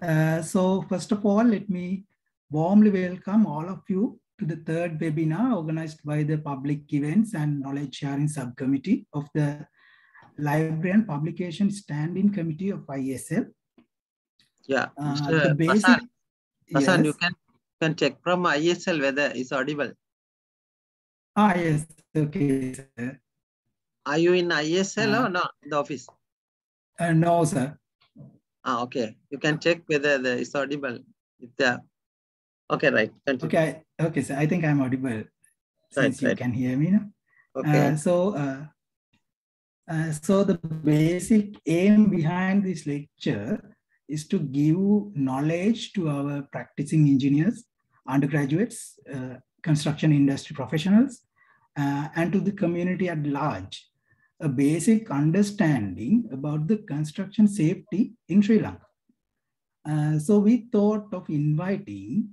Uh, so first of all, let me warmly welcome all of you to the third webinar organized by the Public Events and Knowledge Sharing Subcommittee of the Library and Publication Standing Committee of IESL. Yeah, Uh, Mr. the basic- Prasan, Prasan, you can can check from IESL whether it's audible. Ah, yes, okay, sir. Are you in IESL Uh, or not in the office? Uh, no, sir. Ah, okay. You can check whether the, it's audible. If the okay, right. Continue. Okay, okay, sir. I think I'm audible since you right. can hear me now. Okay. Uh, so, uh, uh, so the basic aim behind this lecture is to give knowledge to our practicing engineers, undergraduates, uh, construction industry professionals, uh, and to the community at large, a basic understanding about the construction safety in Sri Lanka. Uh, so we thought of inviting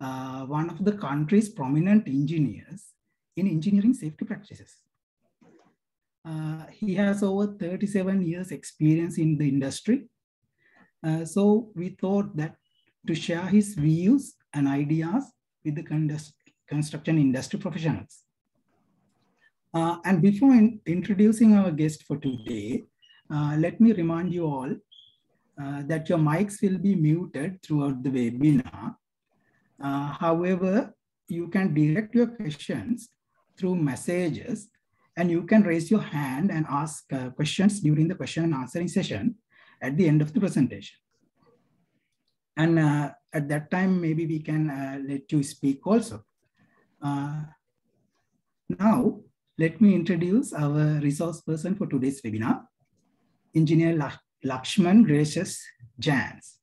uh, one of the country's prominent engineers in engineering safety practices. Uh, he has over 37 years experience in the industry. Uh, so we thought that to share his views and ideas with the construction industry professionals. Uh, and before in- introducing our guest for today, uh, let me remind you all uh, that your mics will be muted throughout the webinar. Uh, however, you can direct your questions through messages and you can raise your hand and ask uh, questions during the question and answering session at the end of the presentation. And uh, at that time, maybe we can let you speak also. Now, let me introduce our resource person for today's webinar, Engineer Lakshman Gracious Jans.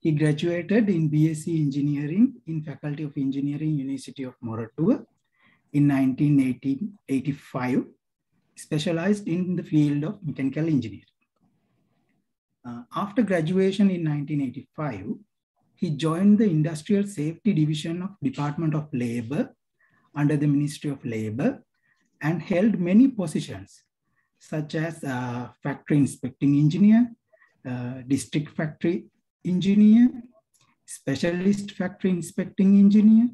He graduated in BSc Engineering in Faculty of Engineering, University of Moratuwa in 1985, specialized in the field of mechanical engineering. Uh, after graduation in 1985, he joined the Industrial Safety Division of Department of Labor under the Ministry of Labor and held many positions such as uh, factory inspecting engineer, uh, district factory engineer, specialist factory inspecting engineer,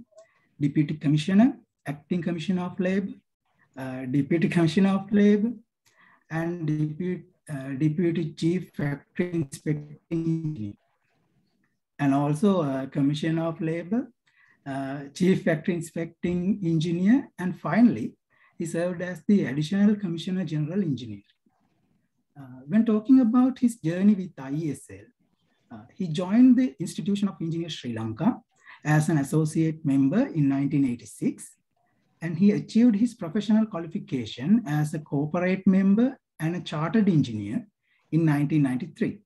deputy commissioner, acting commissioner of labor, uh, deputy commissioner of labor, and deputy, uh, deputy chief factory inspecting engineer. And also uh, commissioner of labor, uh, chief factory inspecting engineer, and finally, he served as the additional commissioner general engineer. Uh, when talking about his journey with IESL, uh, he joined the Institution of Engineers Sri Lanka as an associate member in 1986, and he achieved his professional qualification as a corporate member and a chartered engineer in 1993.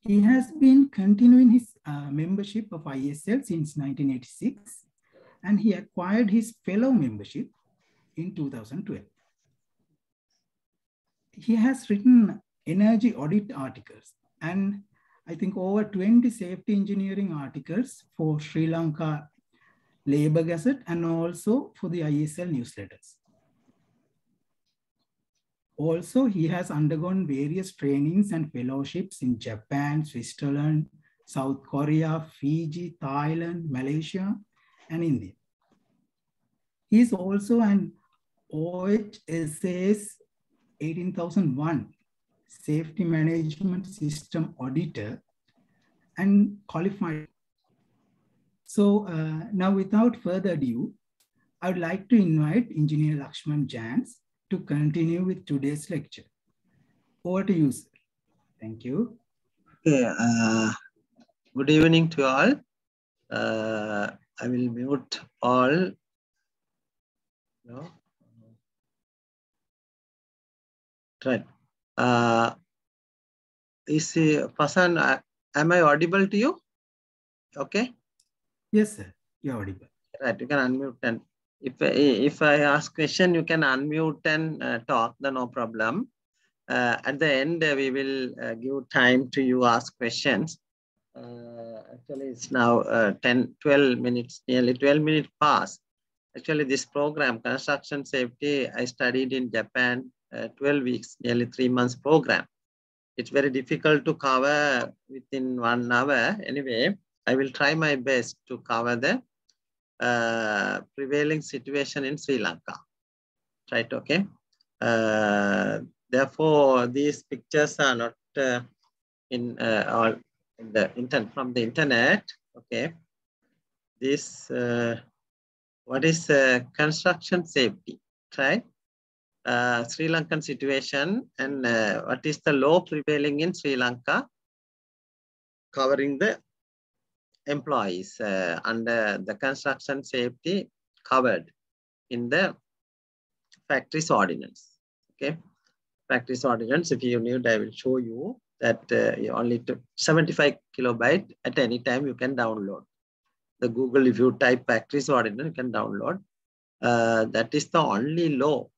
He has been continuing his uh, membership of IESL since 1986, and he acquired his fellow membership in 2012. He has written energy audit articles and I think over 20 safety engineering articles for Sri Lanka Labour Gazette and also for the IESL newsletters. Also, he has undergone various trainings and fellowships in Japan, Switzerland, South Korea, Fiji, Thailand, Malaysia, and India. He is also an OHSAS 18001 Safety Management System Auditor and qualified. So uh, now without further ado, I would like to invite Engineer Lakshman Jans to continue with today's lecture. Over to you, sir. Thank you. Okay. Uh, good evening to all. Uh, I will mute all. No. Right. Uh, is uh, Pasan, uh, am I audible to you? Okay. Yes, sir. You're audible. Right. You can unmute and if I- if I ask question, you can unmute and uh, talk. Then no problem. Uh, at the end, uh, we will uh, give time to you ask questions. Uh, actually, it's now uh, 10, 12 minutes, nearly 12 minutes past. Actually, this program, construction safety, I studied in Japan uh, 12 weeks, nearly three months program. it's very difficult to cover within one hour. Anyway, I will try my best to cover the uh, prevailing situation in Sri Lanka. Right, okay. Uh, therefore, these pictures are not uh, in uh, all in the internet from the internet. Okay, this uh, what is construction safety? Right, uh, Sri Lankan situation and uh, what is the law prevailing in Sri Lanka covering the employees uh, under the construction safety covered in the factories ordinance. Okay, factories ordinance. If you need, I will show you that uh, you only to 75 kilobyte at any time you can download. The Google, if you type factories ordinance, you can download. Uh, that is the only law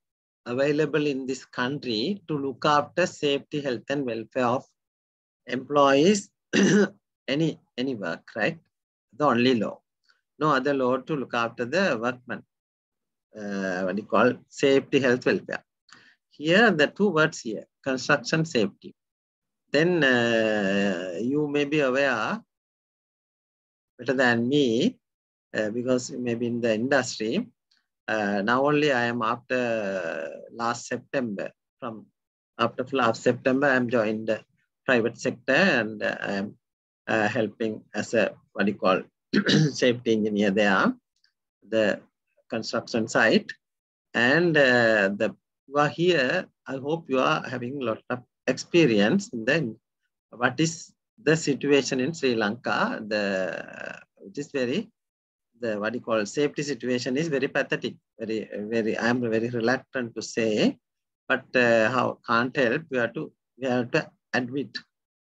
available in this country to look after safety, health, and welfare of employees, any any work, right? The only law. No other law to look after the workman. Uh, what do you call safety, health, welfare. Here, the two words here, construction safety. Then uh, you may be aware better than me uh, because maybe in the industry. Uh, now only I am after last September. From after last September, I am joined the private sector and I am uh, helping as a what do you call safety engineer there, the construction site. And uh, the you are here. I hope you are having a lot of experience Then what is the situation in Sri Lanka. The it is very the what you call safety situation is very pathetic. Very very. I am very reluctant to say, but uh, how can't help. We have to we have to admit.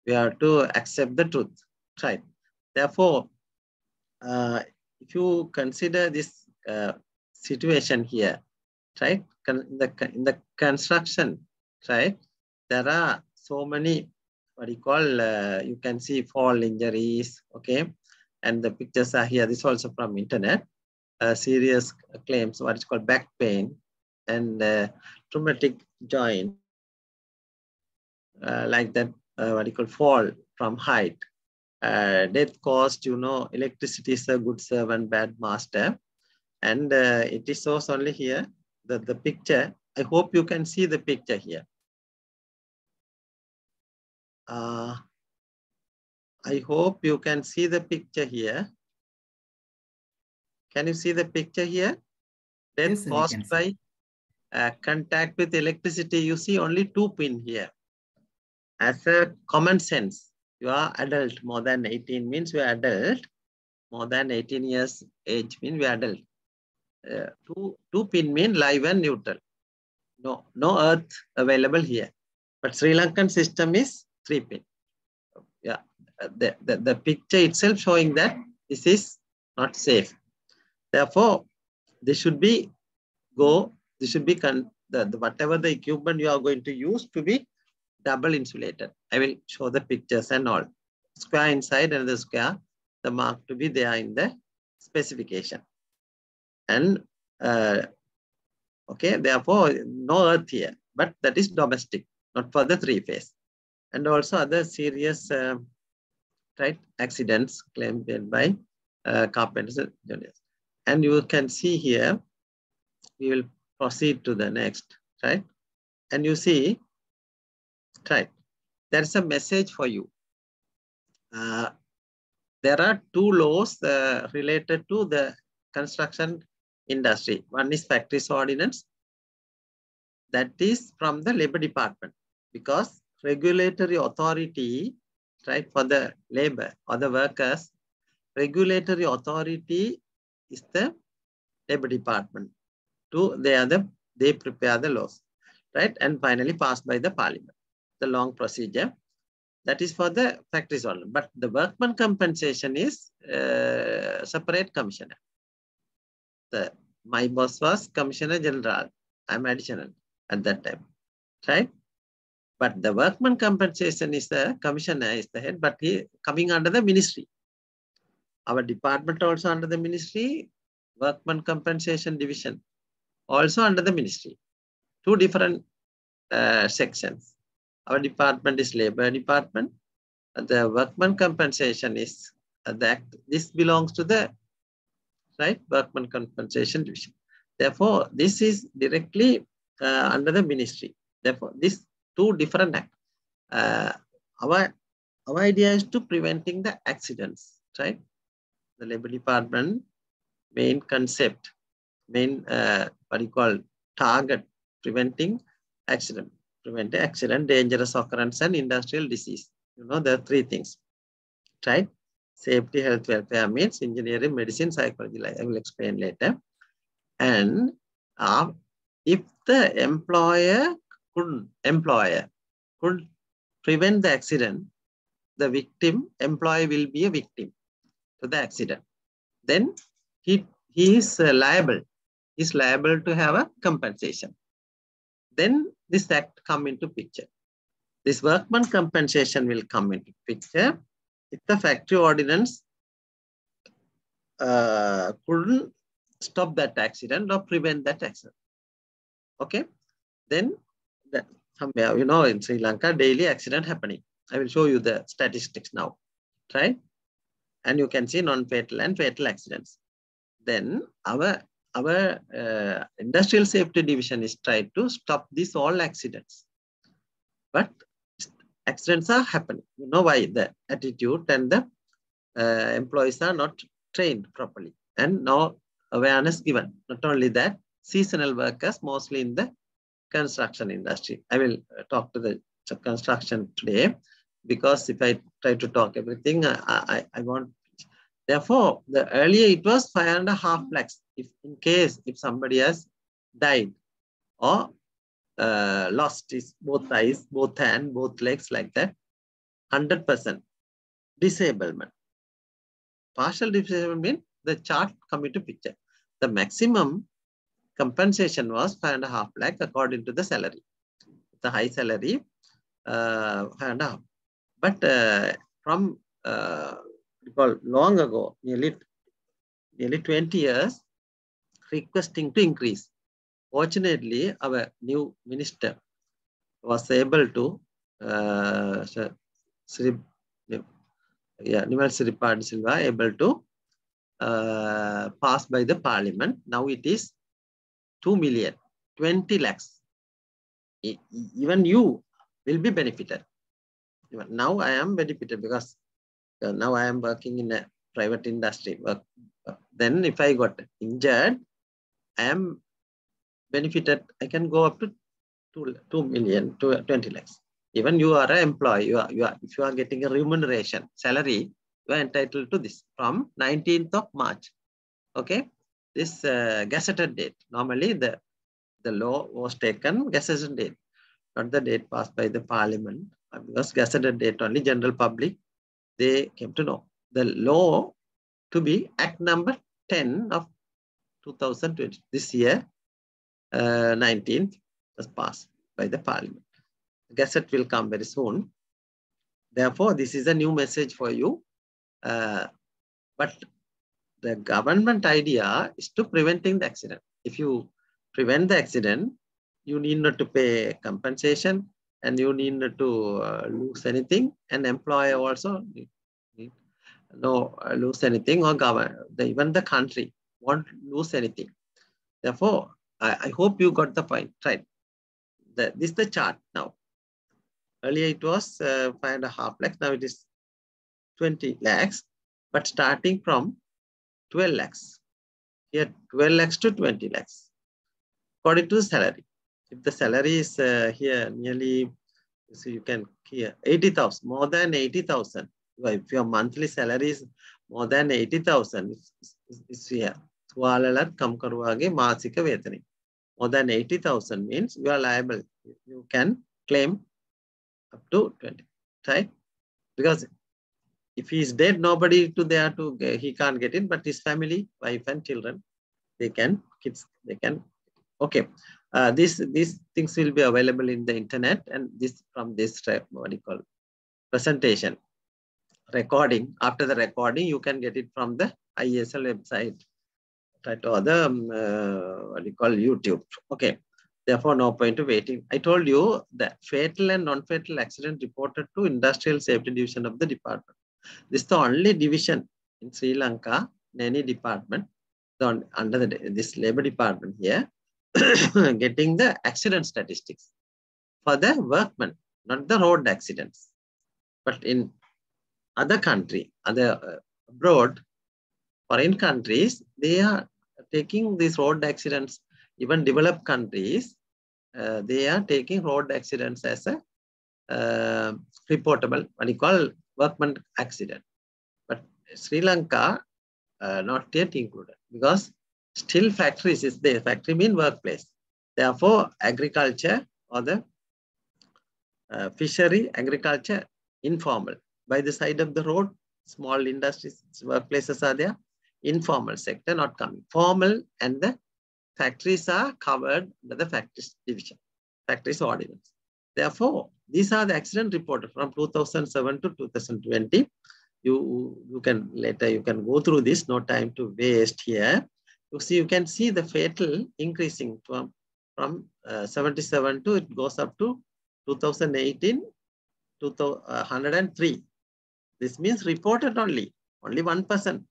We have to accept the truth. Right. Therefore, uh, if you consider this uh, situation here, right? In the in the construction, right? There are so many what you call uh, you can see fall injuries okay and the pictures are here. This also from internet. Uh, serious claims what is called back pain and uh, traumatic joint uh, like that uh, what you call fall from height. Uh, death caused you know electricity is a good servant bad master. And uh, it is shows only here the, the picture. I hope you can see the picture here I hope you can see the picture here. Can you see the picture here? Then Yes, caused by uh, contact with electricity. You see only two pin here. As a common sense, you are adult. More than 18 means you are adult. More than 18 years age means we are adult. Uh, two, two pin mean live and neutral. No, no earth available here. But Sri Lankan system is three pin. The, the, the picture itself showing that this is not safe. Therefore, this should be go, this should be con, the, the whatever the equipment you are going to use to be double insulated. I will show the pictures and all. Square inside and the square, the mark to be there in the specification. And uh, okay, therefore no earth here, but that is domestic, not for the three phase. And also other serious uh, right accidents claimed by uh, carpenters and you can see here, we will proceed to the next, right? And you see, right, there's a message for you. Uh, there are two laws uh, related to the construction industry. One is factories ordinance. That is from the labor department because regulatory authority, right, for the labor or the workers, regulatory authority is the labor department. To they are the they prepare the laws, right, and finally passed by the parliament. The long procedure that is for the factories only. But the workman compensation is uh, separate commissioner. The my boss was commissioner general. I'm additional at that time, right? But the workman compensation is the commissioner is the head, but he coming under the ministry. Our department also under the ministry, workman compensation division also under the ministry. Two different uh, sections. Our department is labor department. The workman compensation is uh, that this belongs to the right workman compensation division. Therefore, this is directly uh, under the ministry. Therefore, these two different. Uh, our our idea is to preventing the accidents, right? The labor department main concept, main uh, what you call target preventing accident, prevent accident, dangerous occurrence, and industrial disease. You know, there are three things, right? Safety, health, welfare means engineering, medicine, psychology. I will explain later. And uh, if the employer could employer could prevent the accident, the victim employee will be a victim to the accident. Then he he is uh, liable. Is liable to have a compensation. Then this act come into picture. This workman compensation will come into picture if the factory ordinance uh, couldn't stop that accident or prevent that accident. Okay, then the, somewhere, you know, in Sri Lanka, daily accident happening. I will show you the statistics now, right? And you can see non-fatal and fatal accidents. Then our our uh, industrial safety division is trying to stop these all accidents. But accidents are happening. You know why? The attitude and the uh, employees are not trained properly and no awareness given. Not only that, seasonal workers, mostly in the construction industry. I will talk to the construction today because if I try to talk everything, I, I, I want. Therefore, the earlier it was five and a half lakhs. If in case if somebody has died or uh, lost his both eyes, both hand, both legs like that, 100% disablement. Partial disablement means the chart come into picture. The maximum compensation was five and a half lakh according to the salary. The high salary, uh, five and a half. But uh, from uh, long ago, nearly, nearly 20 years, requesting to increase. Fortunately, our new minister was able to, uh, Sri, yeah, Nimal Siripala de Silva able to uh, pass by the parliament. Now it is 2 million, 20 lakhs. Even you will be benefited. Now I am benefited because uh, now I am working in a private industry. Work. Then if I got injured, I am benefited. I can go up to 2, 2 million to 20 lakhs. Even you are an employee, you are, you are, if you are getting a remuneration, salary, you are entitled to this from 19th of March. Okay, this uh, gazetted date. Normally the, the law was taken gazetted date, not the date passed by the parliament. Because gazetted date only general public, they came to know. The law to be act number 10 of 2020, this year, uh, 19th, was passed by the parliament. The gazette will come very soon. Therefore, this is a new message for you. Uh, but the government idea is to preventing the accident. If you prevent the accident, you need not to pay compensation and you need not to uh, lose anything. And employer also need, need no uh, lose anything or govern the, even the country won't lose anything. Therefore, I, I hope you got the point, right? The, this is the chart now. Earlier it was uh, five and a half lakhs. Now it is 20 lakhs, but starting from 12 lakhs. Here 12 lakhs to 20 lakhs. According to the salary. If the salary is uh, here nearly, so you can here 80,000, more than 80,000. If your monthly salary is more than 80,000, it's here. ඔයාලලත් කම්කරුවාගේ මාසික වේතනය. More than 80,000 means you are liable. You can claim up to 20, right? Because if he is dead, nobody to there to, he can't get in, but his family, wife and children, they can, kids, they can, okay. Uh, this, these things will be available in the internet and this from this, what do you call, presentation, recording. After the recording, you can get it from the IESL website right or the um, uh, what do you call YouTube. Okay. Therefore, no point of waiting. I told you that fatal and non-fatal accident reported to Industrial Safety Division of the department. This is the only division in Sri Lanka, in any department, under the, this labor department here, getting the accident statistics for the workmen, not the road accidents. But in other country, other uh, abroad, foreign countries, they are taking these road accidents, even developed countries, uh, they are taking road accidents as a uh, reportable, what you call workman accident. But Sri Lanka, uh, not yet included because still factories is there. Factory mean workplace. Therefore, agriculture or the uh, fishery, agriculture, informal. By the side of the road, small industries, workplaces are there. Informal sector not coming. Formal and the factories are covered under the factories division, factories ordinance. Therefore, these are the accident reported from 2007 to 2020. You, you can later, you can go through this, no time to waste here. You see, you can see the fatal increasing from, from uh, 77 to, it goes up to 2018 to 103. This means reported only, only 1%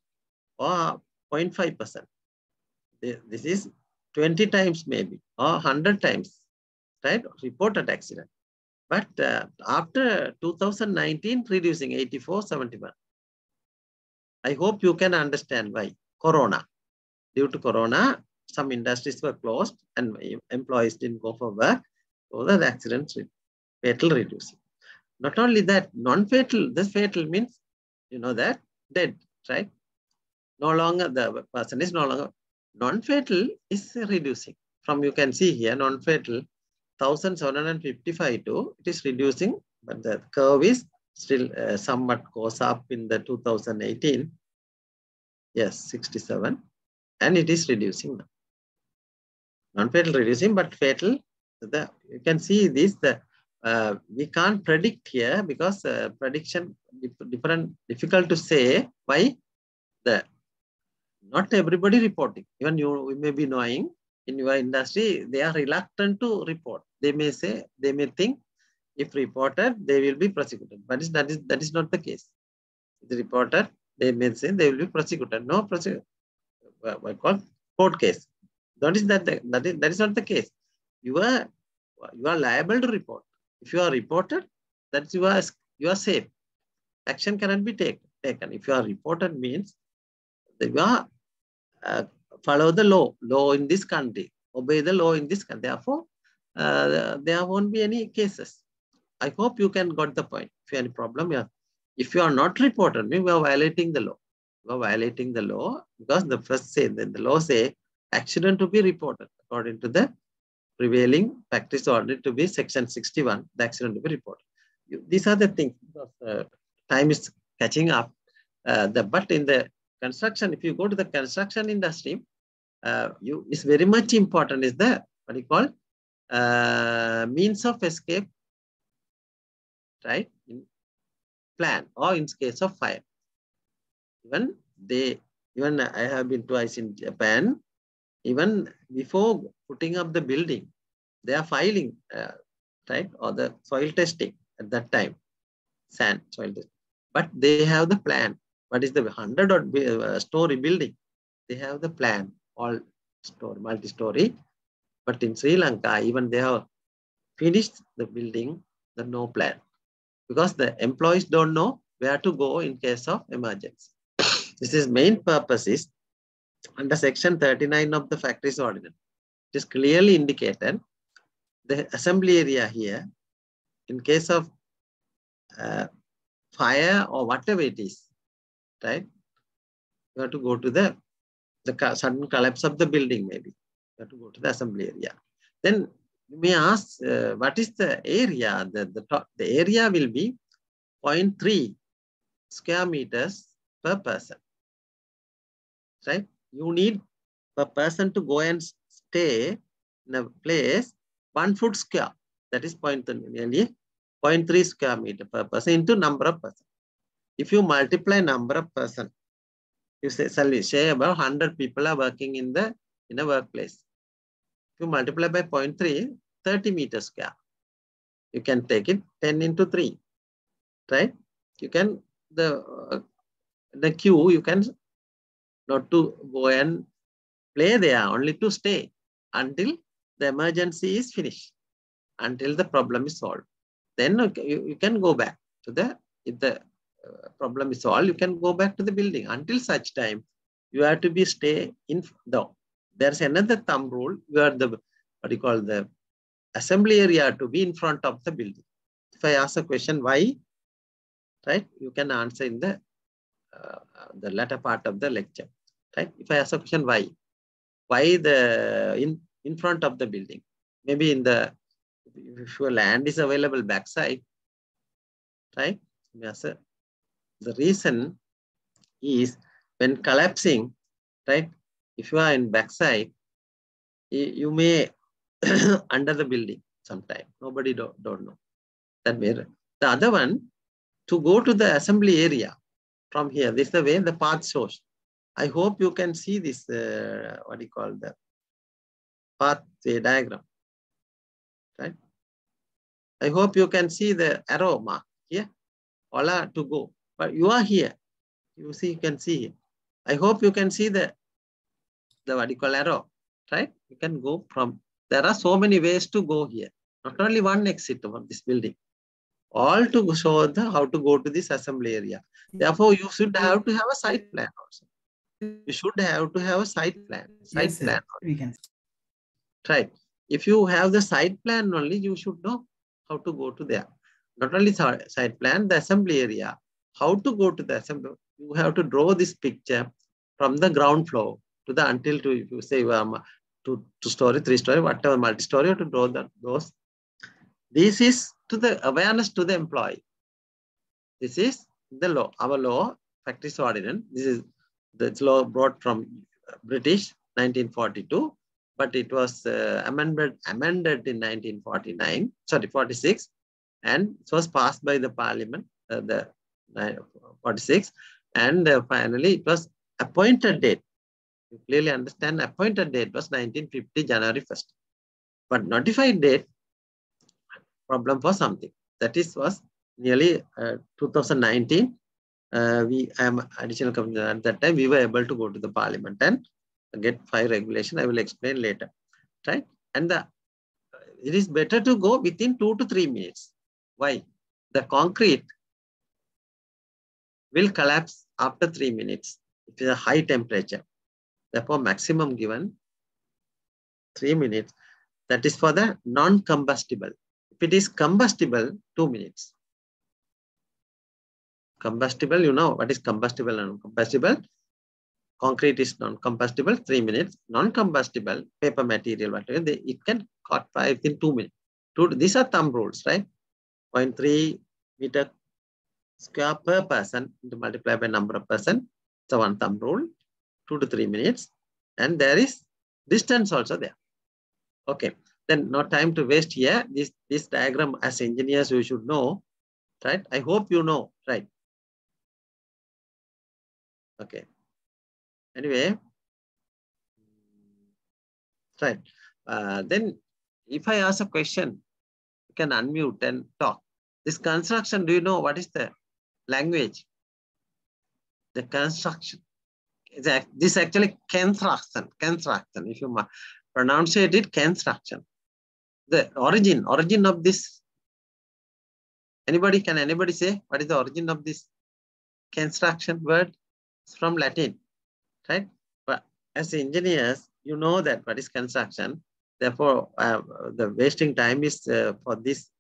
or 0.5%. This is 20 times maybe or 100 times, right? Reported accident. But uh, after 2019, reducing 84, 71. I hope you can understand why. Corona. Due to Corona, some industries were closed and employees didn't go for work. So the accidents, fatal reducing. Not only that, non-fatal, this fatal means, you know that, dead, right? No longer, the person is no longer, non-fatal is reducing. From you can see here, non-fatal, 1755 to, it is reducing, but the curve is still uh, somewhat goes up in the 2018. Yes, 67. And it is reducing. Non-fatal reducing, but fatal, the, you can see this, the uh, we can't predict here because uh, prediction different difficult to say why the not everybody reporting even you, you may be knowing in your industry they are reluctant to report. They may say they may think if reported they will be prosecuted. But that is that is not the case. If reported they may say they will be prosecuted. No prosecuted what called court case. That is that the, that is that is not the case. You are you are liable to report. If you are reported, that you are, you are safe. Action cannot be take, taken. If you are reported means you are uh, follow the law, law in this country, obey the law in this country. Therefore, uh, there won't be any cases. I hope you can got the point. If you have any problem, yeah. If you are not reported, we are violating the law. We are violating the law because the first say then the law say accident to be reported according to the prevailing practice order to be section 61, the accident to be reported. You, these are the things, uh, time is catching up. Uh, the, but in the construction, if you go to the construction industry, uh, you is very much important is the, what you call, uh, means of escape, right? In plan or in case of fire. Even they, even I have been twice in Japan, even before putting up the building, they are filing, uh, right? Or the soil testing at that time, sand soil testing. But they have the plan. What is the 100 or uh, story building? They have the plan, all story, multi-story. But in Sri Lanka, even they have finished the building, the no plan. Because the employees don't know where to go in case of emergency. This is main purpose is under section 39 of the factories ordinance, it is clearly indicated the assembly area here, in case of uh, fire or whatever it is, right? You have to go to the, the sudden collapse of the building maybe. You have to go to the assembly area. Then you may ask, uh, what is the area? The, the, top, the area will be 0.3 square meters per person, right? you need per person to go and stay in a place one foot square. That is point nearly 0.3 square meter per person into number of person. If you multiply number of person, you say, say about 100 people are working in the in a workplace. If you multiply by 0.3, 30 meters square. You can take it 10 into 3, right? You can, the, uh, the queue, you can not to go and play there, only to stay until the emergency is finished, until the problem is solved. Then you, you can go back to the, if the problem is solved, you can go back to the building. Until such time, you have to be stay in the, there's another thumb rule where the, what you call the assembly area to be in front of the building. If I ask a question, why, right, you can answer in the, uh, the latter part of the lecture, right? If I ask a question, why, why the, in, in front of the building, maybe in the, if your land is available backside, right? Yes, sir. The reason is when collapsing, right? If you are in backside, you may under the building sometime. Nobody don't, don't know. That way. The other one, to go to the assembly area from here, this is the way the path shows. I hope you can see this, uh, what do you call the pathway diagram, right? I hope you can see the arrow mark here, Ola to go, but you are here. You see, you can see. I hope you can see the, the what you call arrow, right? You can go from, there are so many ways to go here. Not only one exit of this building, all to show the how to go to this assembly area. Therefore, you should have to have a site plan also. You should have to have a site plan. Site Yes, sir. plan. We can. Right. If you have the site plan only, you should know how to go to there. Not only si- site plan, the assembly area, how to go to the assembly. You have to draw this picture from the ground floor to the until to, if you say um, two, two story, three story, whatever multi-story, to draw that those. This is to the awareness to the employee. This is the law, our law, factories ordinance. This is the law brought from British 1942 but it was uh, amended amended in 1949 sorry 46 and it was passed by the parliament uh, the 46 and uh, finally it was appointed date you clearly understand appointed date was 1950 january 1st but notified date problem for something that is was nearly uh, 2019 uh, we am additional commissioner at that time we were able to go to the parliament and get fire regulation. I will explain later, right? And the it is better to go within two to three minutes. Why? The concrete will collapse after three minutes. It is a high temperature. Therefore, maximum given three minutes. That is for the non-combustible. If it is combustible, two minutes. Combustible, you know what is combustible and non-combustible concrete is non-combustible, three minutes. Non-combustible, paper material, whatever, they, it can cut by within two minutes. Two, these are thumb rules, right? 0.3 meter square per person to multiply by number of person. So one thumb rule, two to three minutes. And there is distance also there. Okay, then no time to waste here. This, this diagram as engineers, you should know, right? I hope you know, right? Okay. Anyway, right. Uh, then if I ask a question, you can unmute and talk. This construction, do you know what is the language? The construction. This actually construction, construction. If you pronounce it, construction. The origin, origin of this. Anybody, can anybody say what is the origin of this construction word? It's from Latin right? But as engineers, you know that what is construction. Therefore, uh, the wasting time is uh, for this.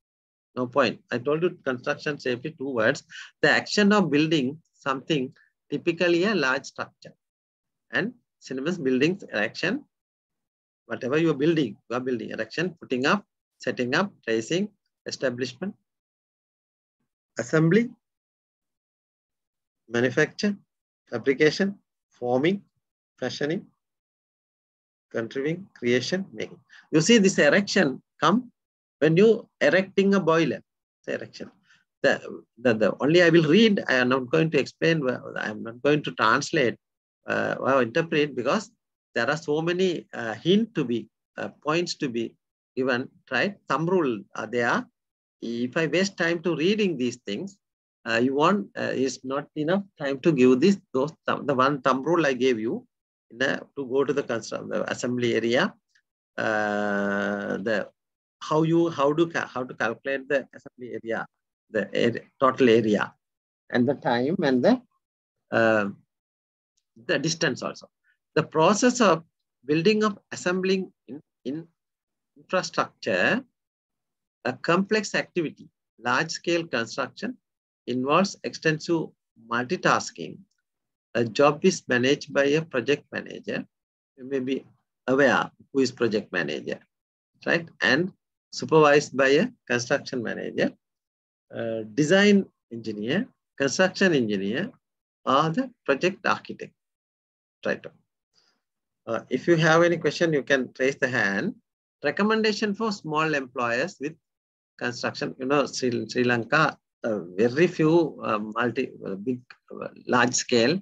No point. I told you construction safety two words. The action of building something, typically a large structure, and synonymous buildings erection. Whatever you are building, you are building erection, putting up, setting up, tracing, establishment, assembly, manufacture, fabrication, forming, fashioning, contriving, creation, making. You see this erection come when you erecting a boiler, it's erection. The, the, the only I will read, I am not going to explain, I am not going to translate uh, or interpret because there are so many uh, hint to be uh, points to be given, right? Thumb rule are there. If I waste time to reading these things, uh, you want uh, is not enough time to give this those the one thumb rule I gave you the, to go to the the assembly area. Uh, the how you how to how to calculate the assembly area, the area, total area, and the time and the uh, the distance also. The process of building of assembling in, in infrastructure, a complex activity, large scale construction involves extensive multitasking. A job is managed by a project manager. You may be aware who is project manager, right? And supervised by a construction manager, design engineer, construction engineer, or the project architect, right? Uh, if you have any question, you can raise the hand. Recommendation for small employers with construction, you know, Sri, Sri Lanka, uh, very few uh, multi, uh, big, uh, large scale.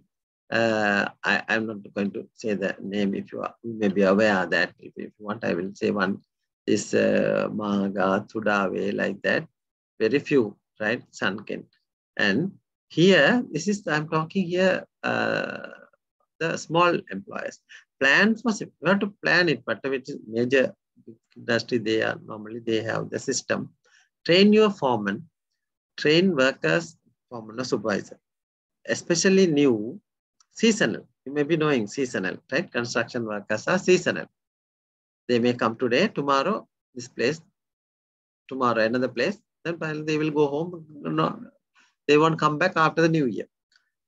Uh, I, am not going to say the name if you, are, you may be aware that if, if you want, I will say one is uh, Maga, Tudawe, like that. Very few, right? Sanken. And here, this is, I'm talking here, the small employers. Plans must, you have to plan it, but which is major industry, they are normally, they have the system. Train your foreman, train workers, foreman or supervisor, especially new, seasonal. You may be knowing seasonal, right? Construction workers are seasonal. They may come today, tomorrow, this place, tomorrow, another place, then they will go home. No, they won't come back after the new year.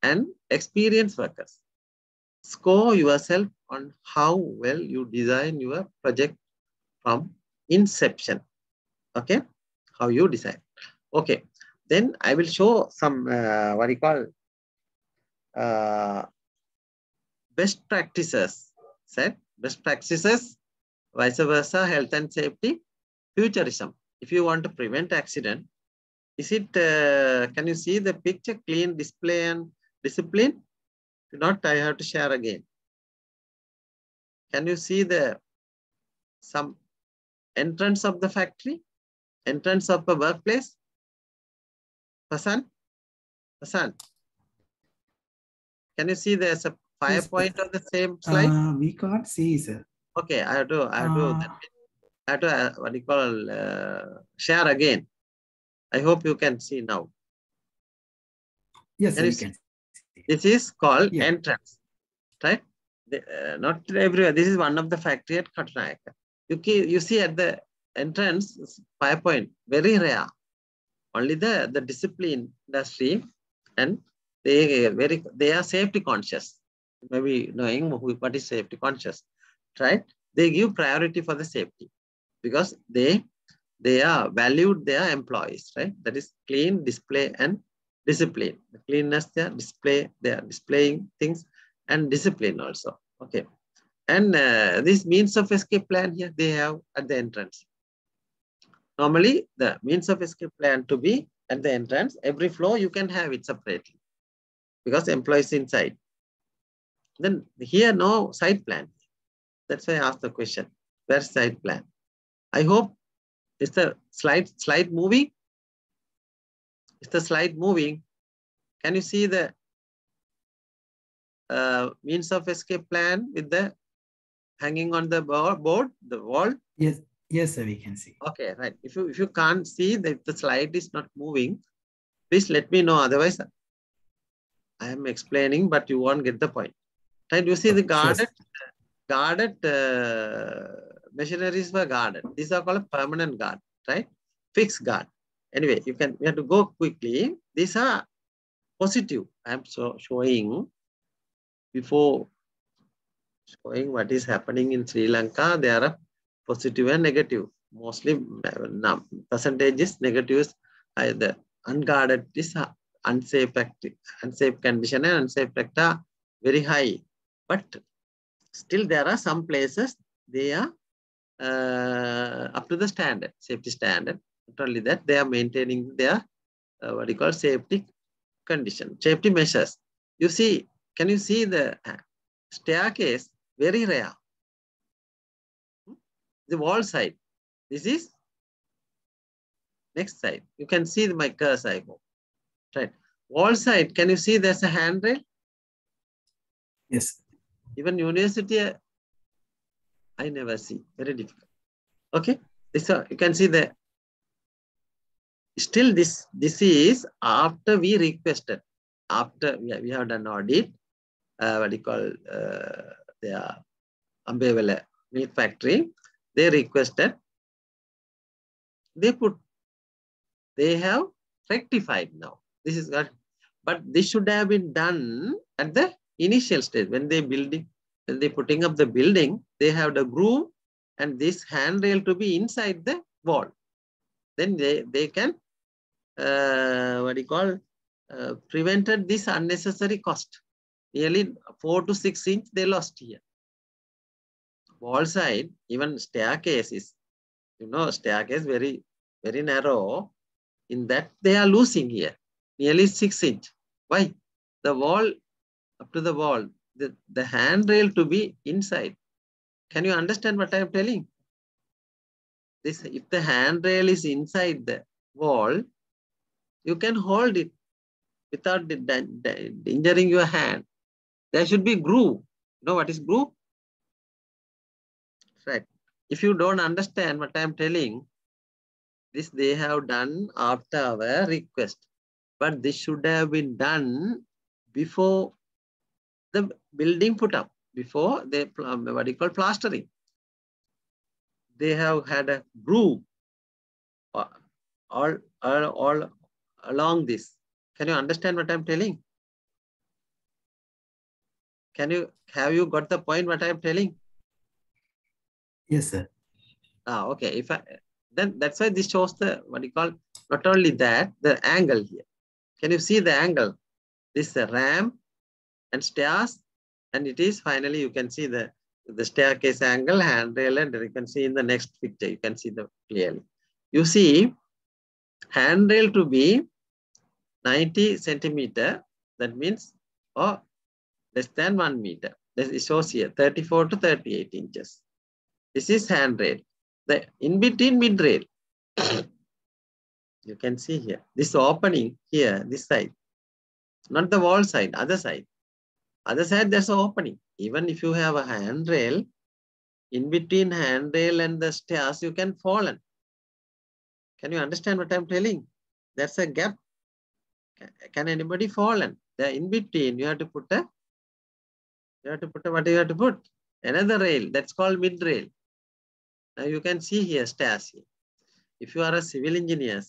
And experienced workers. Score yourself on how well you design your project from inception. Okay, how you design. Okay, then I will show some uh, what you call uh, best practices. Set best practices, vice versa, health and safety, futurism. If you want to prevent accident, is it? Uh, can you see the picture? Clean display and discipline. If not, I have to share again. Can you see the some entrance of the factory, entrance of a workplace? Hassan? Hassan? Can you see there's a fire yes, point on the same slide? Uh, we can't see, sir. Okay, I have to, I have to, uh, I have to uh, what do you call, uh, share again. I hope you can see now. Yes, can we can. This is called yeah. entrance, right? The, uh, not everywhere. This is one of the factory at Katunayake. You, you see at the entrance, fire point, very rare only the, the discipline industry and they very they are safety conscious. Maybe knowing what is safety conscious, right? They give priority for the safety because they they are valued their employees, right? That is clean, display, and discipline. The cleanness are display, they are displaying things and discipline also. Okay. And uh, this means of escape plan here they have at the entrance. Normally, the means of escape plan to be at the entrance. Every floor, you can have it separately because employees inside. Then here, no side plan. That's why I asked the question, where's side plan? I hope, is the slide, slide moving? Is the slide moving? Can you see the uh, means of escape plan with the hanging on the board, the wall? Yes, Yes, sir, we can see. Okay, right. If you if you can't see that the slide is not moving, please let me know. Otherwise, I am explaining, but you won't get the point. Right? You see the sure. Guarded uh, machineries were guarded. These are called permanent guard, right? Fixed guard. Anyway, you can we have to go quickly. These are positive. I am so showing before showing what is happening in Sri Lanka. There are positive and negative. Mostly no, percentage is negative is either unguarded is unsafe unsafe condition and unsafe factor very high. But still there are some places they are uh, up to the standard, safety standard. Not only that, they are maintaining their uh, what you call safety condition, safety measures. You see, can you see the staircase? Very rare. the wall side. This is next side. You can see my cursor, I hope. Right. Wall side, can you see there's a handrail? Yes. Even university, I never see. Very difficult. Okay. Uh, you can see the still this this is after we requested after we have, we have done audit uh, what do you call uh, their Ambewela milk factory they requested they put they have rectified now this is not but this should have been done at the initial stage when they building when they putting up the building they have the groove and this handrail to be inside the wall. Then they they can uh, what do you call uh, prevented this unnecessary cost. Nearly four to six inch they lost here. Wall side even staircase is you know staircase very very narrow. In that they are losing here. Nearly six inch. Why? The wall up to the wall the, the handrail to be inside can you understand what i am telling this if the handrail is inside the wall you can hold it without injuring your hand. There should be groove. You know what is groove? Right. If you don't understand what I'm telling, this they have done after our request. But this should have been done before the building put up, before they, what you call plastering. They have had a groove all, all, all along this. Can you understand what I'm telling? Can you, have you got the point what I'm telling? Yes, sir. Ah, okay. If I, then that's why this shows the, what you call, not only that, the angle here. Can you see the angle? This is a ramp and stairs, and it is finally, you can see the, the staircase angle, handrail, and you can see in the next picture, you can see the clearly. You see, handrail to be 90 centimeter, that means or less than one meter. This shows here 34 to 38 inches. This is handrail. The in between mid rail. you can see here. This opening here, this side. Not the wall side, other side. Other side, there's an opening. Even if you have a handrail, in between handrail and the stairs, you can fall. In. Can you understand what I'm telling? There's a gap can anybody fallen? The in between, you have to put a, you have to put a, what you have to put? Another rail, that's called mid rail. Now you can see here stairs here. If you are a civil engineer,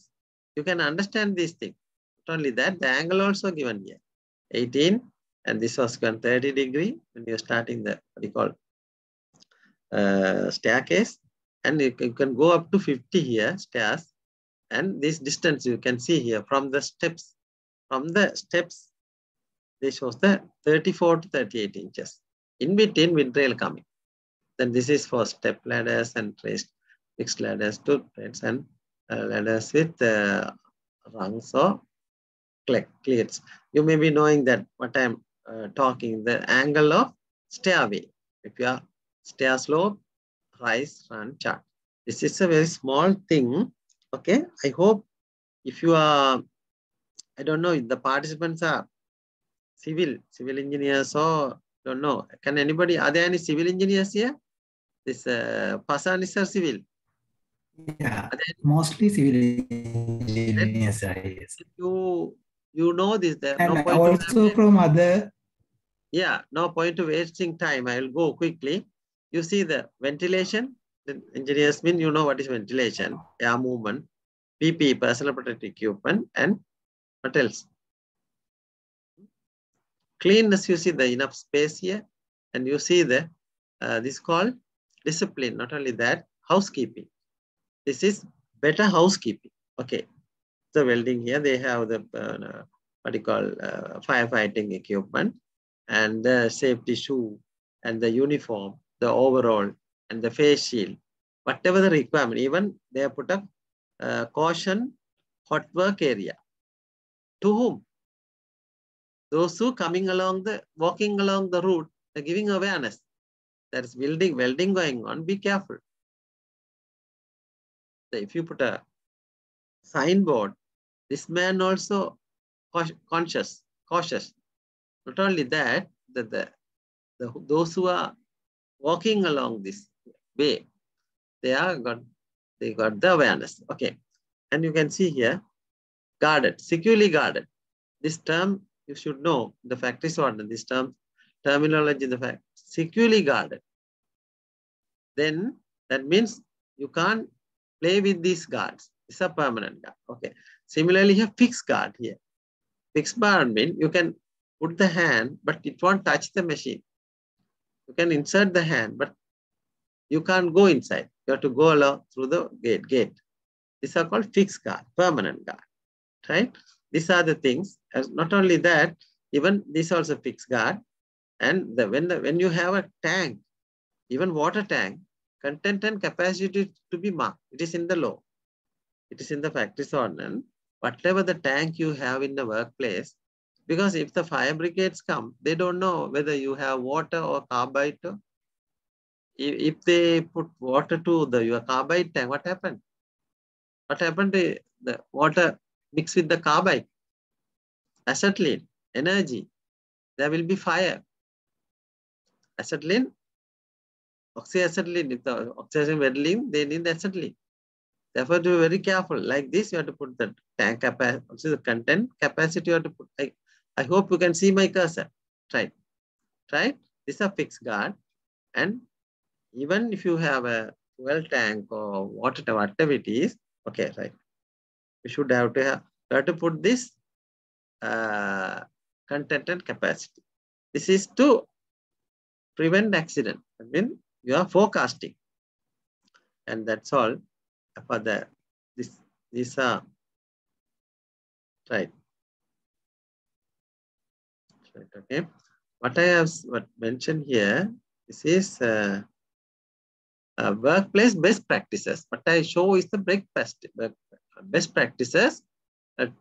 you can understand this thing. Not only that, the angle also given here. 18, and this was given 30 degree when you're starting the, what do you call, uh, staircase. And you can, you can go up to 50 here, stairs. And this distance you can see here from the steps from the steps, this shows the 34 to 38 inches. In between mid rail coming. Then this is for step ladders and raised fixed ladders to plates and uh, ladders with uh, rungs or cleats. You may be knowing that what I'm uh, talking, the angle of stairway. If you are stair slope, rise, run, chart. This is a very small thing. Okay, I hope if you are I don't know if the participants are civil, civil engineers or don't know. Can anybody, are there any civil engineers here? This uh, Pasan is a civil. Yeah, mostly civil engineers are yes. You, you know this. There, and no also from other. Yeah, no point to wasting time. I will go quickly. You see the ventilation. The engineers mean you know what is ventilation, air movement, PP, personal protective equipment, and what else? Cleanness, you see the enough space here, and you see the, uh, this called discipline. Not only that, housekeeping. This is better housekeeping. Okay. The welding here, they have the, uh, what you call, uh, firefighting equipment and the safety shoe and the uniform, the overall and the face shield, whatever the requirement, even they have put up uh, caution hot work area. To whom? Those who coming along the, walking along the route, they're giving awareness. There is welding, welding going on, be careful. if you put a signboard, this man also conscious, cautious. Not only that, that the, the those who are walking along this way, they are got they got the awareness. Okay. And you can see here, guarded, securely guarded. This term you should know the factory ordinance, this term terminology in the fact securely guarded. Then that means you can't play with these guards. It's a permanent guard. Okay. Similarly, here fixed guard here. Fixed guard means you can put the hand, but it won't touch the machine. You can insert the hand, but you can't go inside. You have to go along through the gate. Gate. These are called fixed guard, permanent guard. Right? These are the things. As not only that, even this also fixed guard. And the, when the, when you have a tank, even water tank, content and capacity to be marked. It is in the law. It is in the factory ordinance. Whatever the tank you have in the workplace, because if the fire brigades come, they don't know whether you have water or carbide. If if they put water to the your carbide tank, what happened? What happened to the water mixed with the carbide? Acetylene, energy. There will be fire. Acetylene oxyacetylene, if the oxyacetylene welding, they need the acetylene. Therefore, to be very careful. Like this, you have to put the tank capacity, the content capacity you have to put. I, I hope you can see my cursor. Right. Right? This is a fixed guard. And even if you have a well tank or water, whatever it is, okay, right. You should have to have, have to put this uh, content and capacity. This is to prevent accident. I mean, you are forecasting. And that's all for the this these are right. Okay. What I have what mentioned here, this is uh, uh, workplace best practices. What I show is the best best practices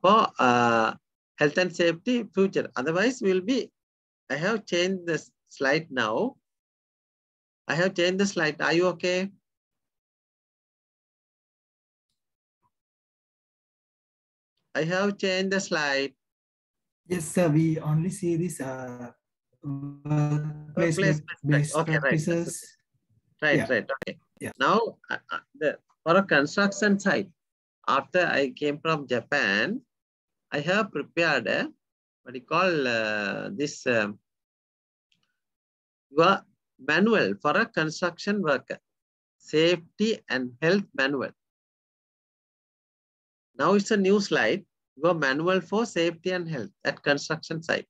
for uh, health and safety future. Otherwise, will be. I have changed the slide now I have changed the slide. Are you okay? I have changed the slide. Yes, sir. We only see this uh, place, place best okay, practices. Right, right, yeah. right. Okay. Yeah. Now, uh, uh, the, for a construction site, after I came from Japan, I have prepared a, what you call uh, this um, your manual for a construction worker, safety and health manual. Now it's a new slide, your manual for safety and health at construction site.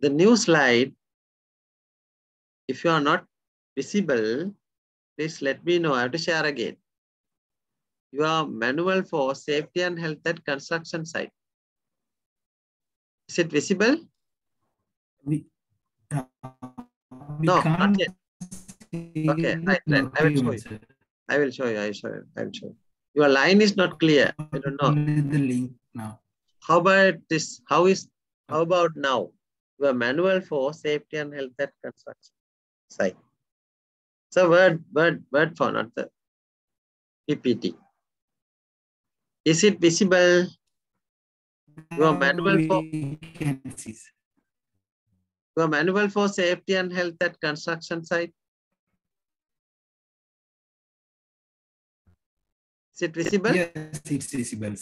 The new slide, if you are not visible, please let me know. I have to share again. Your manual for safety and health at construction site. Is it visible? we, uh, we no, not yet. Okay, right, right. I will show you. I will show you. I show you. I will show you. Your line is not clear. I don't know. The link now. How about this? How is? How about now? Your manual for safety and health at construction site. So word, word, word for not the PPT. Is it visible? Your manual for. Your manual for safety and health at construction site? Is it visible? Yes, it's visible.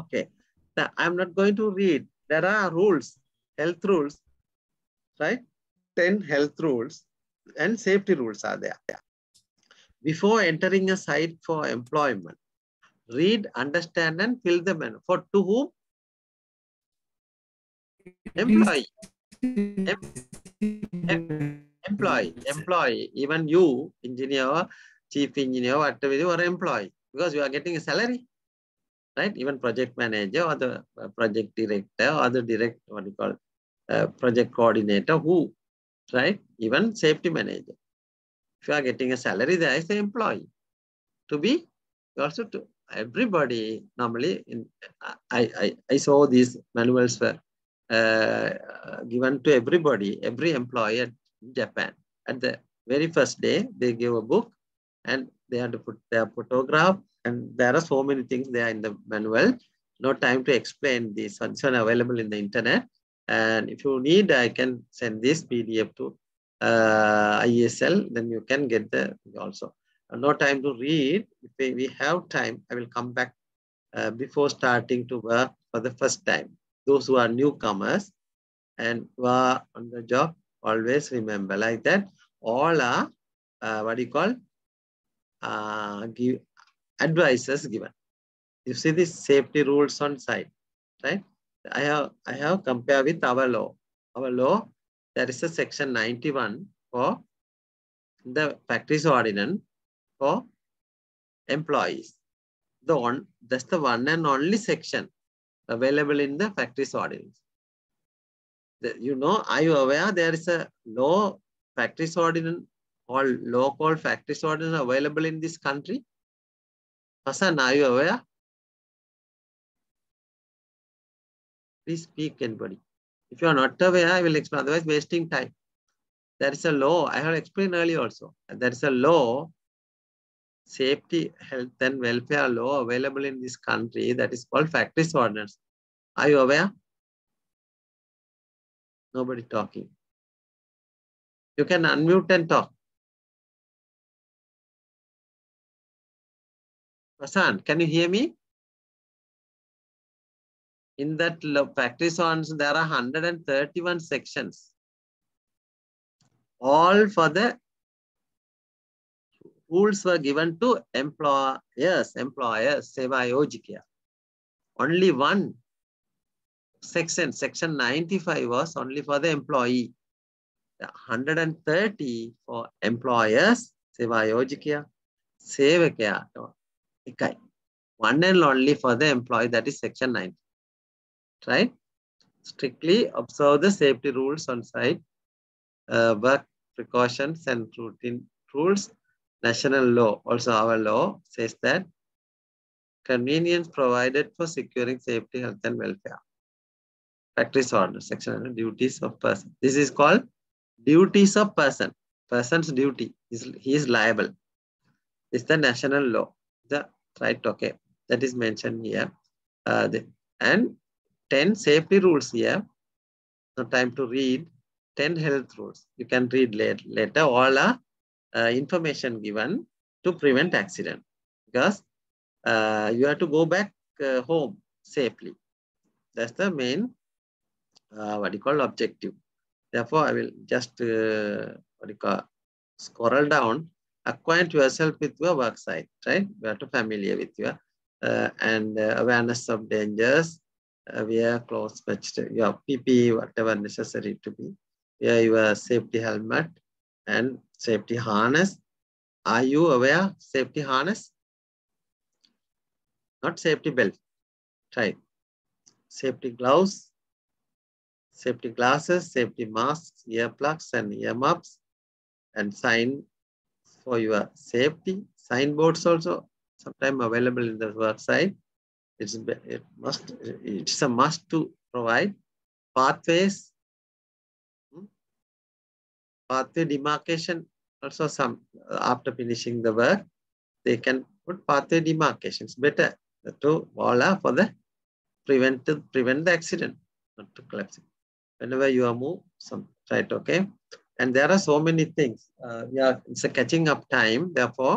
Okay. Now, I'm not going to read. There are rules, health rules, right? 10 health rules and safety rules are there. Before entering a site for employment, read, understand, and fill the manual. For to whom? Employee employee, employee, even you, engineer, chief engineer, whatever you are employee, because you are getting a salary, right? Even project manager or the uh, project director or the direct, what you call, uh, project coordinator, who, right? Even safety manager. If you are getting a salary, there is the employee. To be, also to everybody normally, in, I, I, I saw these manuals were uh, given to everybody, every employee at Japan, at the very first day, they give a book and they have to put their photograph and there are so many things there in the manual. No time to explain this. It's available in the internet. And if you need, I can send this PDF to uh, IESL, then you can get the also. No time to read. If we have time, I will come back uh, before starting to work for the first time. Those who are newcomers and who are on the job, always remember like that. All are uh, what do you call uh, give advices given. You see these safety rules on site, right? I have I have compared with our law. Our law, there is a section 91 for the factories ordinance for employees. The one that's the one and only section available in the factories ordinance. The, you know, are you aware there is a law factories ordinance or local factories ordinance available in this country? Hassan, are you aware? Please speak, anybody. If you are not aware, I will explain, otherwise wasting time. There is a law, I have explained earlier also. There is a law, safety, health and welfare law available in this country that is called factories ordinance. Are you aware? Nobody talking. You can unmute and talk. Hassan, can you hear me? In that factories ordinance, there are 131 sections. All for the rules were given to employers, employers, Seva Yojikya. Only one section, section 95 was only for the employee. The 130 for employers, Seva Yojikya, Sevakya, one and only for the employee, that is section 9. right? Strictly observe the safety rules on site, uh, work precautions and routine rules. National law, also our law says that convenience provided for securing safety, health and welfare. Factories order, section duties of person. This is called duties of person. Person's duty, is he is liable. It's the national law. The right, okay. That is mentioned here. Uh, the, and 10 safety rules here. No time to read. 10 health rules. You can read later. later. All are uh, information given to prevent accident. Because uh, you have to go back uh, home safely. That's the main, uh, what you call objective. Therefore, I will just, uh, what you call, scroll down, acquaint yourself with your work site, right? You have to familiar with your, uh, and awareness of dangers, uh, wear clothes your PPE, whatever necessary to be, wear your safety helmet and safety harness. Are you aware safety harness? Not safety belt, right? Safety gloves, safety glasses, safety masks, earplugs and earmuffs, and sign for your safety. Signboards also sometimes available in the work site it's it must it's a must to provide. Pathways. Hmm? pathway demarcation also some after finishing the work they can put pathway demarcations. Better to voila for the prevent to prevent the accident not to collapse whenever you are move some right okay and there are so many things uh, yeah it's a catching up time therefore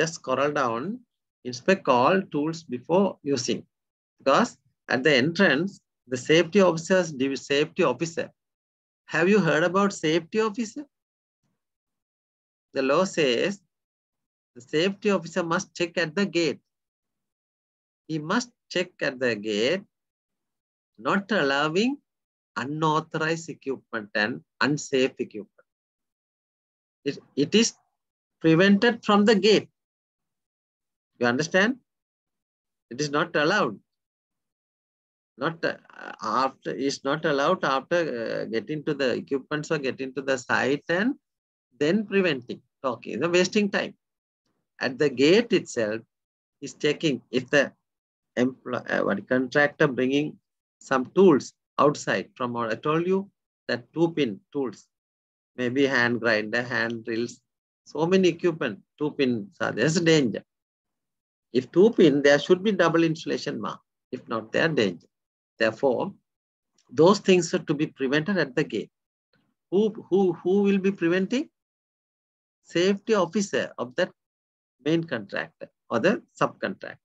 just scroll down inspect all tools before using. Because at the entrance, the safety officers, safety officer. Have you heard about safety officer? The law says the safety officer must check at the gate. He must check at the gate, not allowing unauthorized equipment and unsafe equipment. It, it is prevented from the gate. You understand? It is not allowed. Not uh, after is not allowed after uh, getting to the equipments or getting to the site and then preventing talking, the wasting time. At the gate itself, is checking if the employee, uh, contractor bringing some tools outside from. I told you that two pin tools maybe hand grinder, hand drills, so many equipment, two pins are there's a danger. If two pin, there should be double insulation mark. If not, they are danger. Therefore, those things are to be prevented at the gate. Who, who, who will be preventing? Safety officer of that main contractor or the subcontractor.